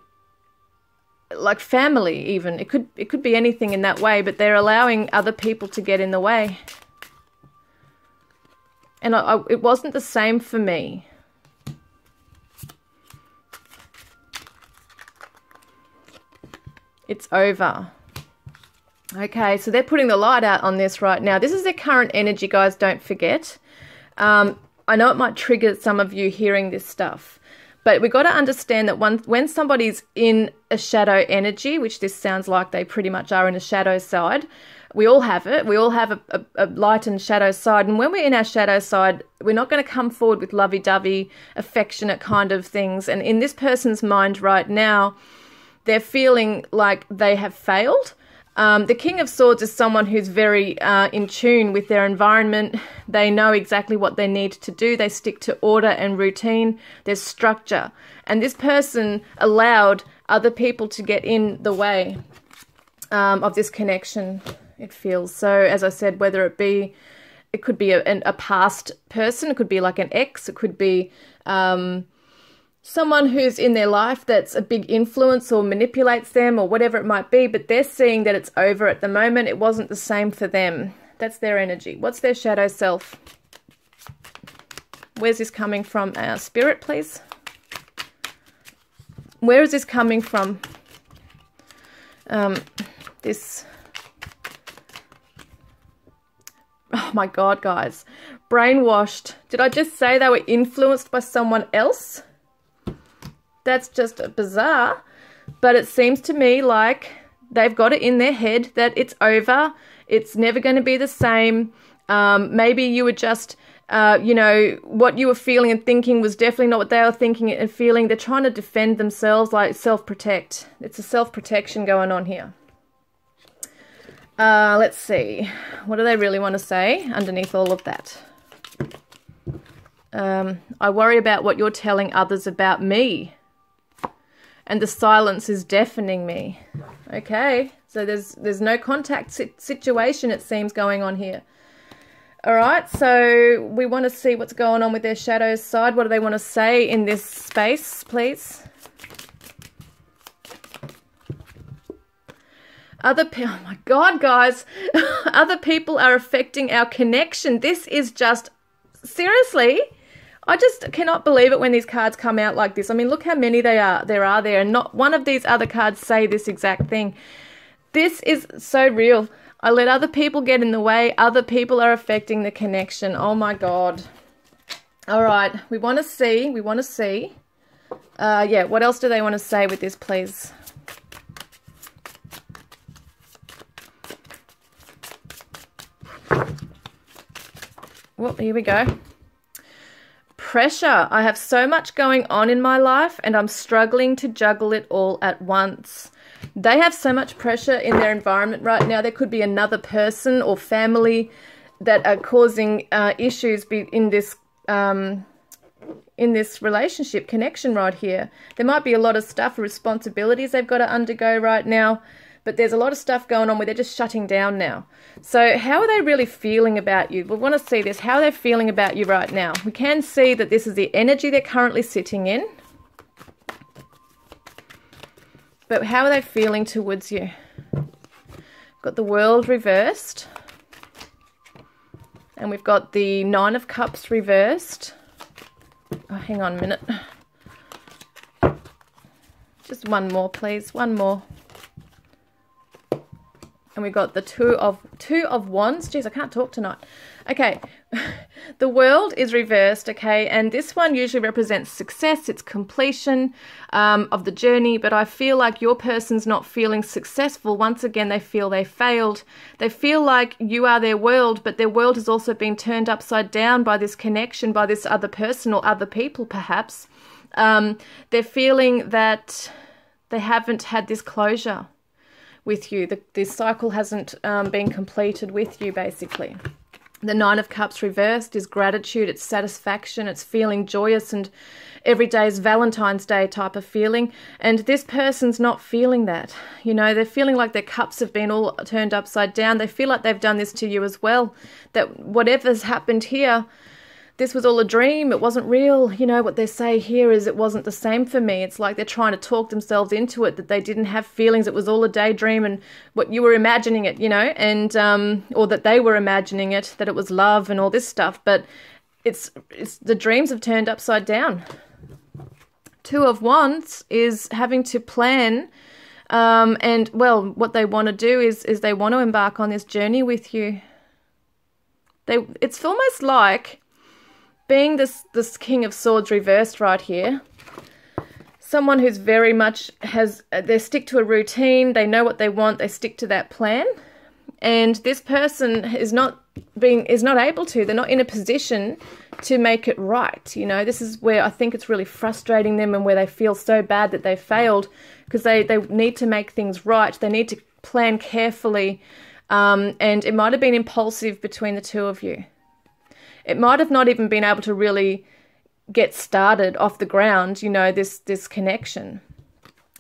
like family even. It could it could be anything in that way, but they're allowing other people to get in the way. And I, I, it wasn't the same for me. It's over. Okay, so they're putting the light out on this right now. This is their current energy, guys, don't forget. Um, I know it might trigger some of you hearing this stuff, but we've got to understand that one, when somebody's in a shadow energy, which this sounds like they pretty much are in a shadow side, we all have it. We all have a, a, a light and shadow side. And when we're in our shadow side, we're not going to come forward with lovey dovey, affectionate kind of things. And in this person's mind right now, they're feeling like they have failed um, the King of Swords is someone who's very uh, in tune with their environment. They know exactly what they need to do. They stick to order and routine. There's structure. And this person allowed other people to get in the way um, of this connection, it feels. So, as I said, whether it be, it could be a, a past person, it could be like an ex, it could be. Um, someone who's in their life that's a big influence or manipulates them or whatever it might be, but they're seeing that it's over at the moment. It wasn't the same for them. That's their energy. What's their shadow self? Where's this coming from? Our spirit, please. Where is this coming from? Um, this. Oh my God, guys. Brainwashed. Did I just say they were influenced by someone else? That's just bizarre. But it seems to me like they've got it in their head that it's over. It's never going to be the same. Um, maybe you were just, uh, you know, what you were feeling and thinking was definitely not what they were thinking and feeling. They're trying to defend themselves, like self protect. It's a self protection going on here. Uh, let's see. What do they really want to say underneath all of that? Um, I worry about what you're telling others about me and the silence is deafening me. Okay, so there's there's no contact situation it seems going on here. All right, so we want to see what's going on with their shadows side. What do they want to say in this space, please? Other people, oh my God, guys, other people are affecting our connection. This is just, seriously, I just cannot believe it when these cards come out like this. I mean, look how many they are there are there, and not one of these other cards say this exact thing. This is so real. I let other people get in the way. Other people are affecting the connection. Oh my god. All right, we want to see, we want to see. Uh, yeah, what else do they want to say with this, please? Well, here we go. Pressure. I have so much going on in my life and I'm struggling to juggle it all at once. They have so much pressure in their environment right now. There could be another person or family that are causing uh, issues in this um, in this relationship connection right here. There might be a lot of stuff, responsibilities they've got to undergo right now, but there's a lot of stuff going on where they're just shutting down now. So, how are they really feeling about you? We want to see this. How they're feeling about you right now? We can see that this is the energy they're currently sitting in. But how are they feeling towards you? Got the world reversed. And we've got the Nine of Cups reversed. Oh, hang on a minute. Just one more, please. One more. And we've got the two of two of wands. Jeez, I can't talk tonight. Okay, the world is reversed. Okay, and this one usually represents success. It's completion um, of the journey. But I feel like your person's not feeling successful. Once again, they feel they failed. They feel like you are their world, but their world has also been turned upside down by this connection, by this other person or other people, perhaps. Um, they're feeling that they haven't had this closure with you. The, this cycle hasn't um, been completed with you, basically. The Nine of Cups reversed is gratitude, it's satisfaction, it's feeling joyous and every day is Valentine's Day type of feeling. And this person's not feeling that. You know, they're feeling like their cups have been all turned upside down. They feel like they've done this to you as well. That whatever's happened here, this was all a dream, it wasn't real. You know, what they say here is it wasn't the same for me. It's like they're trying to talk themselves into it, that they didn't have feelings, it was all a daydream and what you were imagining it, you know, and, um, or that they were imagining it, that it was love and all this stuff. But it's, it's the dreams have turned upside down. Two of Wands is having to plan. Um, and well, what they want to do is is they want to embark on this journey with you. They, it's almost like being this this king of swords reversed right here someone who's very much has they stick to a routine they know what they want they stick to that plan and this person is not being is not able to they're not in a position to make it right you know? This is where i think it's really frustrating them and where they feel so bad that they failed because they they need to make things right they need to plan carefully um, and it might have been impulsive between the two of you it might have not even been able to really get started off the ground, you know, this this connection.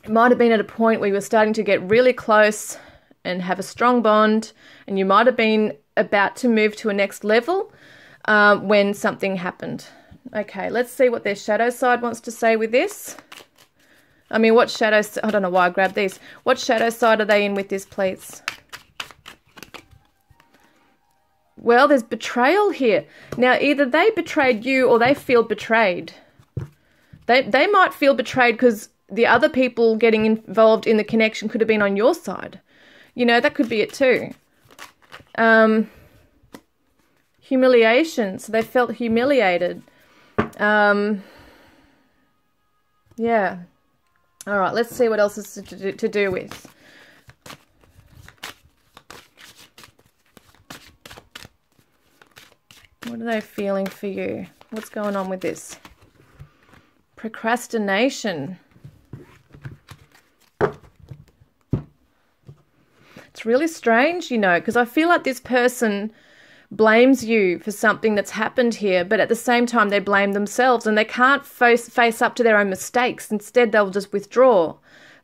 It might have been at a point where you were starting to get really close and have a strong bond, and you might have been about to move to a next level um, when something happened. Okay, let's see what their shadow side wants to say with this. I mean, what shadow? I don't know why I grabbed these. What shadow side are they in with this, please? Well, there's betrayal here. Now, either they betrayed you or they feel betrayed. They, they might feel betrayed because the other people getting involved in the connection could have been on your side. You know, that could be it too. Um, humiliation. So they felt humiliated. Um, yeah. All right, let's see what else is to do, to do with. What are they feeling for you? What's going on with this? Procrastination. It's really strange, you know, because I feel like this person blames you for something that's happened here, but at the same time, they blame themselves and they can't face, face up to their own mistakes. Instead, they'll just withdraw.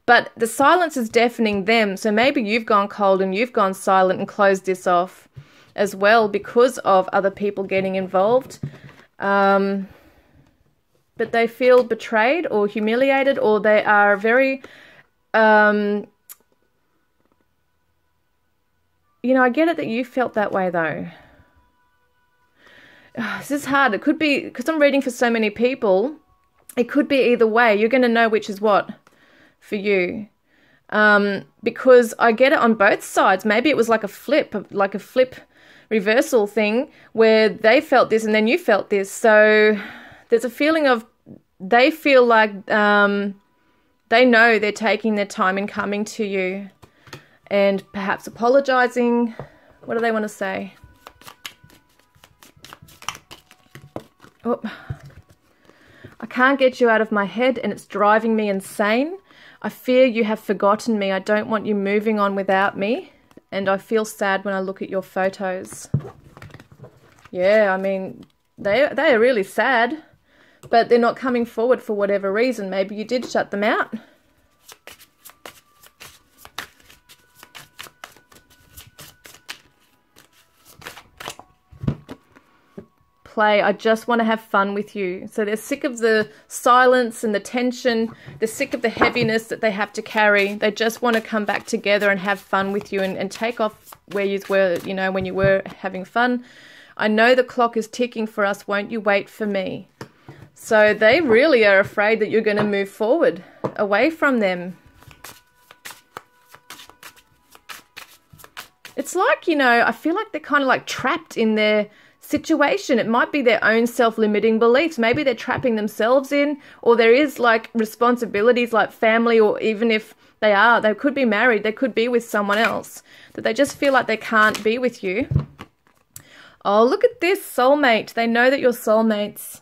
But the silence is deafening them, so maybe you've gone cold and you've gone silent and closed this off as well because of other people getting involved. Um, but they feel betrayed or humiliated, or they are very. Um, you know, I get it that you felt that way though. This is hard. It could be because I'm reading for so many people. It could be either way. You're going to know which is what for you. Um, because I get it on both sides. Maybe it was like a flip, like a flip reversal thing where they felt this and then you felt this. So there's a feeling of they feel like um, they know they're taking their time in coming to you and perhaps apologizing. What do they want to say? Oh, I can't get you out of my head and it's driving me insane. I fear you have forgotten me. I don't want you moving on without me. And I feel sad when I look at your photos. Yeah, I mean, they, they are really sad. But they're not coming forward for whatever reason. Maybe you did shut them out. Play. I just want to have fun with you. So they're sick of the silence and the tension. They're sick of the heaviness that they have to carry. They just want to come back together and have fun with you and, and take off where you were, you know, when you were having fun. I know the clock is ticking for us. Won't you wait for me? So they really are afraid that you're going to move forward away from them. It's like, you know, I feel like they're kind of like trapped in their situation. It might be their own self limiting beliefs. Maybe they're trapping themselves in, or there is like responsibilities like family, or even if they are, they could be married, they could be with someone else, that they just feel like they can't be with you. Oh, look at this soulmate. They know that you're soulmates.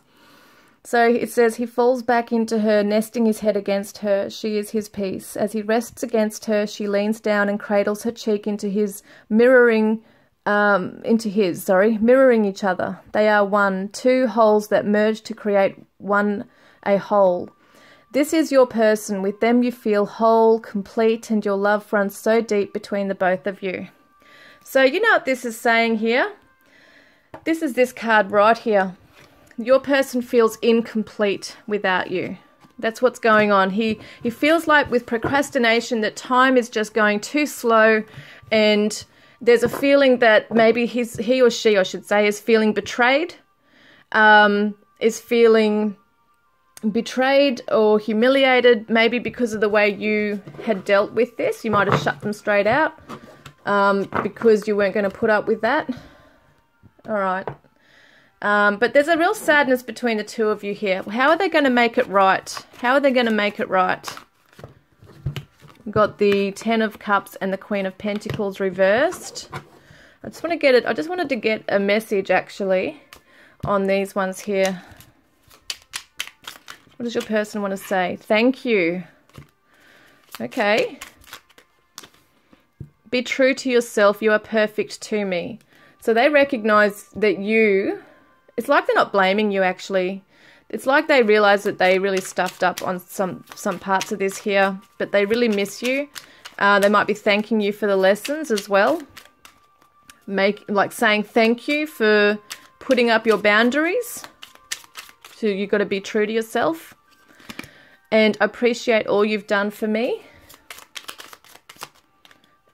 So it says he falls back into her, nesting his head against her. She is his peace. As he rests against her, she leans down and cradles her cheek into his, mirroring um, into his, sorry, mirroring each other. They are one, two wholes that merge to create one, a whole. This is your person. With them you feel whole, complete, and your love runs so deep between the both of you. So you know what this is saying here? This is this card right here. Your person feels incomplete without you. That's what's going on. He he feels like with procrastination that time is just going too slow and there's a feeling that maybe he's he or she, I should say, is feeling betrayed, um, is feeling betrayed or humiliated, maybe because of the way you had dealt with this. You might have shut them straight out um, because you weren't going to put up with that. All right. Um, but there's a real sadness between the two of you here. How are they going to make it right? How are they going to make it right? Got the Ten of Cups and the Queen of Pentacles reversed. I just want to get it, I just wanted to get a message actually on these ones here. What does your person want to say? Thank you. Okay. Be true to yourself. You are perfect to me. So they recognize that you, it's like they're not blaming you actually it's like they realize that they really stuffed up on some some parts of this here, but they really miss you. Uh, they might be thanking you for the lessons as well. Make like saying thank you for putting up your boundaries. So you've got to be true to yourself and appreciate all you've done for me.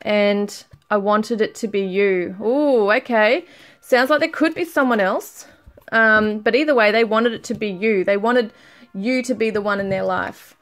And I wanted it to be you. Oh, okay. Sounds like there could be someone else. Um, but either way, they wanted it to be you. They wanted you to be the one in their life.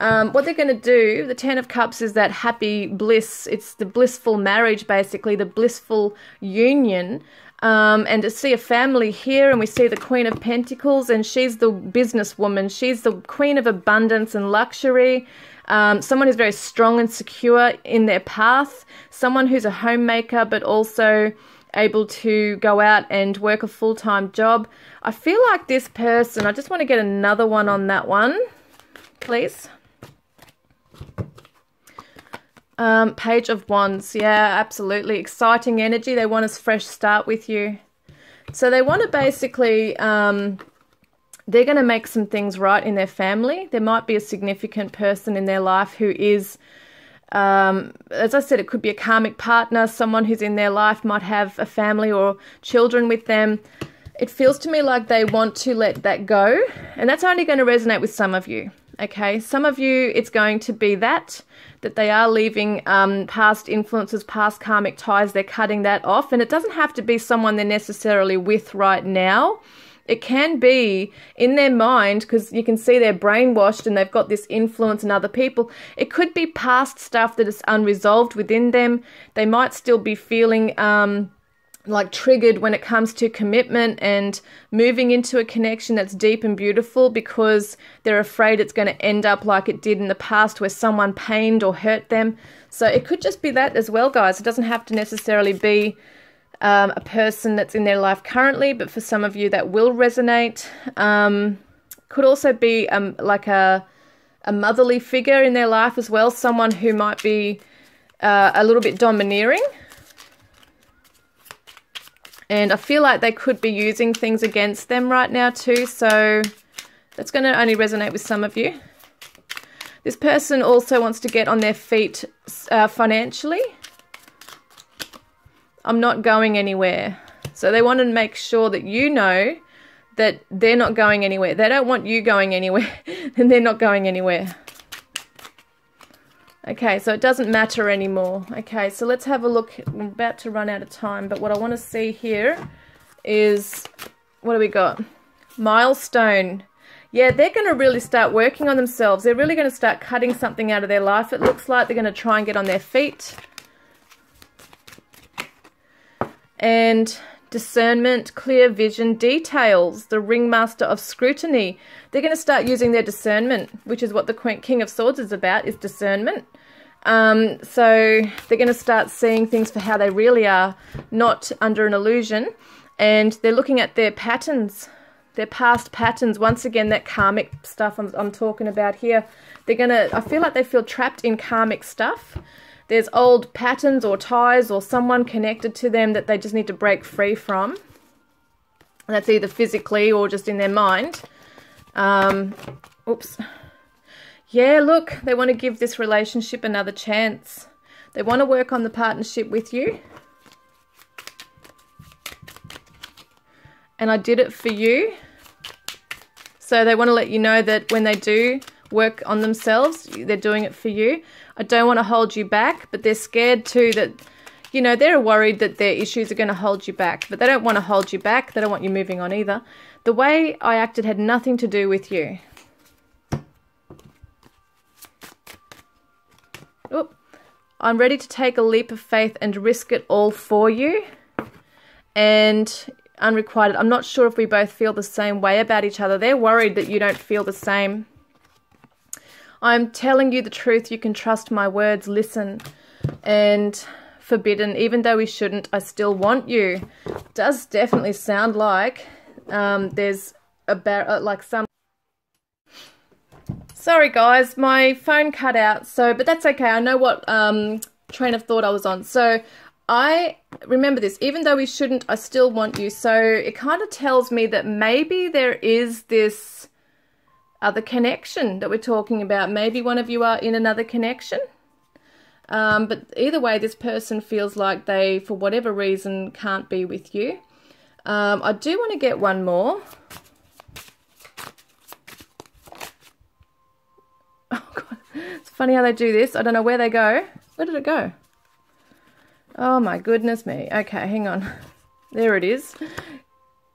Um, what they're going to do, the Ten of Cups is that happy bliss. It's the blissful marriage, basically, the blissful union. Um, and to see a family here, and we see the Queen of Pentacles, and she's the businesswoman. She's the Queen of abundance and luxury. Um, someone who's very strong and secure in their path. Someone who's a homemaker, but also able to go out and work a full time job. I feel like this person, I just want to get another one on that one, please. Um, Page of Wands, yeah, absolutely. Exciting energy. They want a fresh start with you. So they want to basically, um, they're going to make some things right in their family. There might be a significant person in their life who is um, as I said, it could be a karmic partner, someone who's in their life might have a family or children with them. It feels to me like they want to let that go, and that's only going to resonate with some of you. Okay, some of you, it's going to be that that they are leaving um, past influences, past karmic ties. They're cutting that off, and it doesn't have to be someone they're necessarily with right now it can be in their mind because you can see they're brainwashed and they've got this influence in other people. It could be past stuff that is unresolved within them. They might still be feeling um, like triggered when it comes to commitment and moving into a connection that's deep and beautiful because they're afraid it's going to end up like it did in the past where someone pained or hurt them. So it could just be that as well, guys. It doesn't have to necessarily be um, a person that's in their life currently, but for some of you that will resonate. Um, could also be um, like a, a motherly figure in their life as well, someone who might be uh, a little bit domineering. And I feel like they could be using things against them right now too, so that's going to only resonate with some of you. This person also wants to get on their feet uh, financially. I'm not going anywhere. So they want to make sure that you know that they're not going anywhere. They don't want you going anywhere, and they're not going anywhere. Okay, so it doesn't matter anymore. Okay, so let's have a look. I'm about to run out of time, but what I want to see here is, what do we got? Milestone. Yeah, they're going to really start working on themselves. They're really going to start cutting something out of their life, it looks like. They're going to try and get on their feet. And discernment, clear vision, details, the ringmaster of scrutiny. They're going to start using their discernment, which is what the King of Swords is about, is discernment. Um, so they're going to start seeing things for how they really are, not under an illusion. And they're looking at their patterns, their past patterns. Once again, that karmic stuff I'm, I'm talking about here. They're going to, I feel like they feel trapped in karmic stuff there's old patterns or ties or someone connected to them that they just need to break free from. That's either physically or just in their mind. Um, oops. Yeah, look, they want to give this relationship another chance. They want to work on the partnership with you. And I did it for you. So they want to let you know that when they do work on themselves, they're doing it for you. I don't want to hold you back, but they're scared too that, you know, they're worried that their issues are going to hold you back, but they don't want to hold you back. They don't want you moving on either. The way I acted had nothing to do with you. Oop. I'm ready to take a leap of faith and risk it all for you. And unrequited, I'm not sure if we both feel the same way about each other. They're worried that you don't feel the same. I'm telling you the truth. You can trust my words. Listen. And forbidden, even though we shouldn't, I still want you. Does definitely sound like um, there's about uh, like some. Sorry, guys, my phone cut out. So, but that's okay. I know what um, train of thought I was on. So, I remember this. Even though we shouldn't, I still want you. So it kind of tells me that maybe there is this other connection that we're talking about. Maybe one of you are in another connection. Um, but either way, this person feels like they, for whatever reason, can't be with you. Um, I do want to get one more. Oh, God. It's funny how they do this. I don't know where they go. Where did it go? Oh, my goodness me. Okay, hang on. There it is.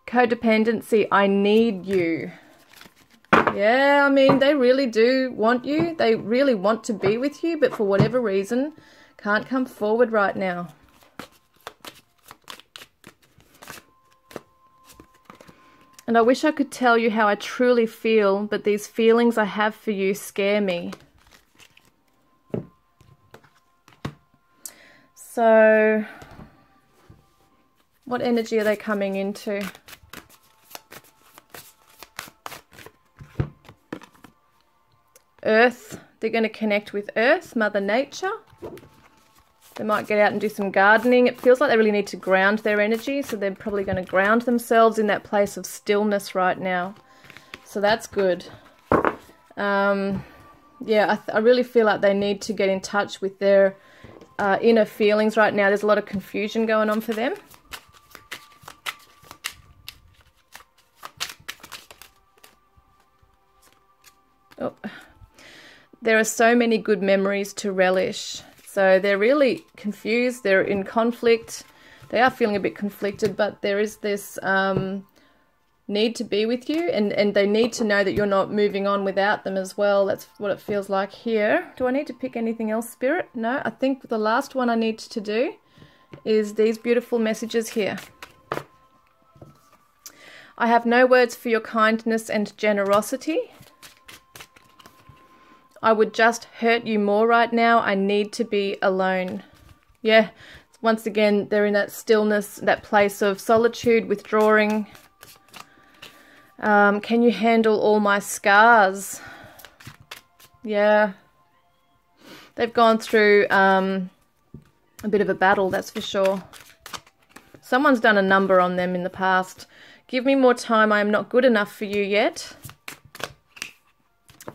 Codependency. I need you. Yeah, I mean, they really do want you. They really want to be with you, but for whatever reason, can't come forward right now. And I wish I could tell you how I truly feel, but these feelings I have for you scare me. So, what energy are they coming into? Earth. They're going to connect with Earth, Mother Nature. They might get out and do some gardening. It feels like they really need to ground their energy, so they're probably going to ground themselves in that place of stillness right now. So that's good. Um, yeah, I, I, really feel like they need to get in touch with their uh, inner feelings right now. There's a lot of confusion going on for them. Oh there are so many good memories to relish. So they're really confused, they're in conflict, they are feeling a bit conflicted, but there is this um, need to be with you and, and they need to know that you're not moving on without them as well. That's what it feels like here. Do I need to pick anything else, Spirit? No, I think the last one I need to do is these beautiful messages here. I have no words for your kindness and generosity. I would just hurt you more right now. I need to be alone. Yeah, once again, they're in that stillness, that place of solitude, withdrawing. Um, can you handle all my scars? Yeah. They've gone through um, a bit of a battle, that's for sure. Someone's done a number on them in the past. Give me more time. I am not good enough for you yet.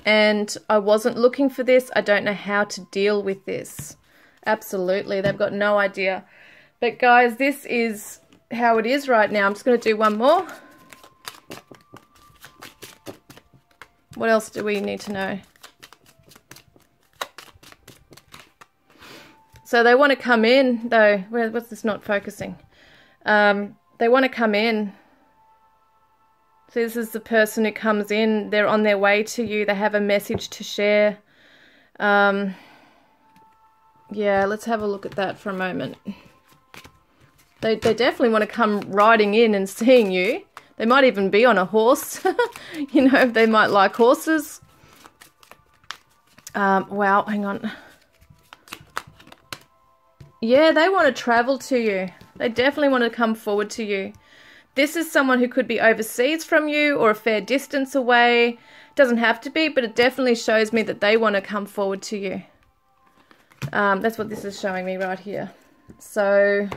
And I wasn't looking for this. I don't know how to deal with this. Absolutely. They've got no idea. But guys, this is how it is right now. I'm just going to do one more. What else do we need to know? So they want to come in, though. What's this not focusing? Um, they want to come in. So this is the person who comes in. They're on their way to you. They have a message to share. Um, yeah, let's have a look at that for a moment. They, they definitely want to come riding in and seeing you. They might even be on a horse. you know, they might like horses. Um, wow, hang on. Yeah, they want to travel to you. They definitely want to come forward to you. This is someone who could be overseas from you or a fair distance away. Doesn't have to be, but it definitely shows me that they want to come forward to you. Um, that's what this is showing me right here. So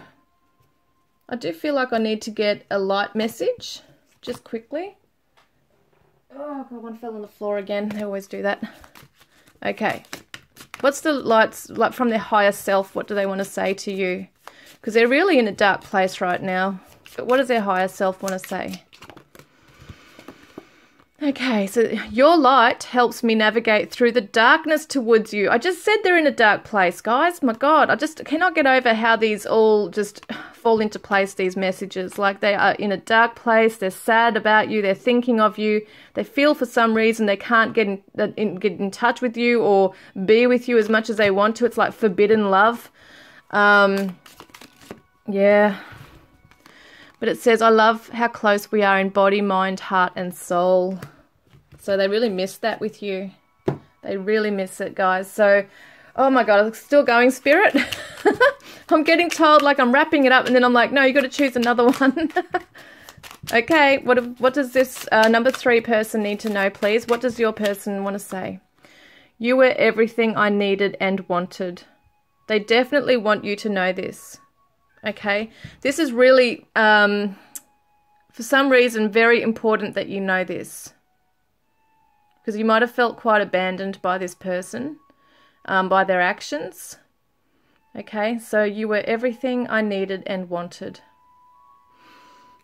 I do feel like I need to get a light message just quickly. Oh, God, one fell on the floor again. They always do that. Okay. What's the lights like from their higher self? What do they want to say to you? Because they're really in a dark place right now. What does their higher self want to say? Okay, so your light helps me navigate through the darkness towards you. I just said they're in a dark place, guys. My God, I just cannot get over how these all just fall into place, these messages. Like they are in a dark place, they're sad about you, they're thinking of you, they feel for some reason they can't get in, in get in touch with you or be with you as much as they want to. It's like forbidden love. Um, yeah. But it says, I love how close we are in body, mind, heart, and soul. So they really miss that with you. They really miss it, guys. So, oh my God, it's still going, Spirit. I'm getting told like I'm wrapping it up, and then I'm like, no, you got to choose another one. okay, what what does this uh, number three person need to know, please? What does your person want to say? You were everything I needed and wanted. They definitely want you to know this. Okay, this is really, um, for some reason, very important that you know this because you might have felt quite abandoned by this person, um, by their actions. Okay, so you were everything I needed and wanted.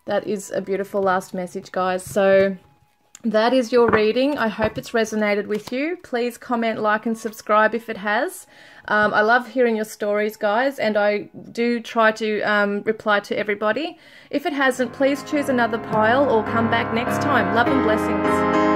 That is a beautiful last message, guys. So that is your reading. I hope it's resonated with you. Please comment, like, and subscribe if it has. Um, I love hearing your stories, guys, and I do try to um, reply to everybody. If it hasn't, please choose another pile or come back next time. Love and blessings.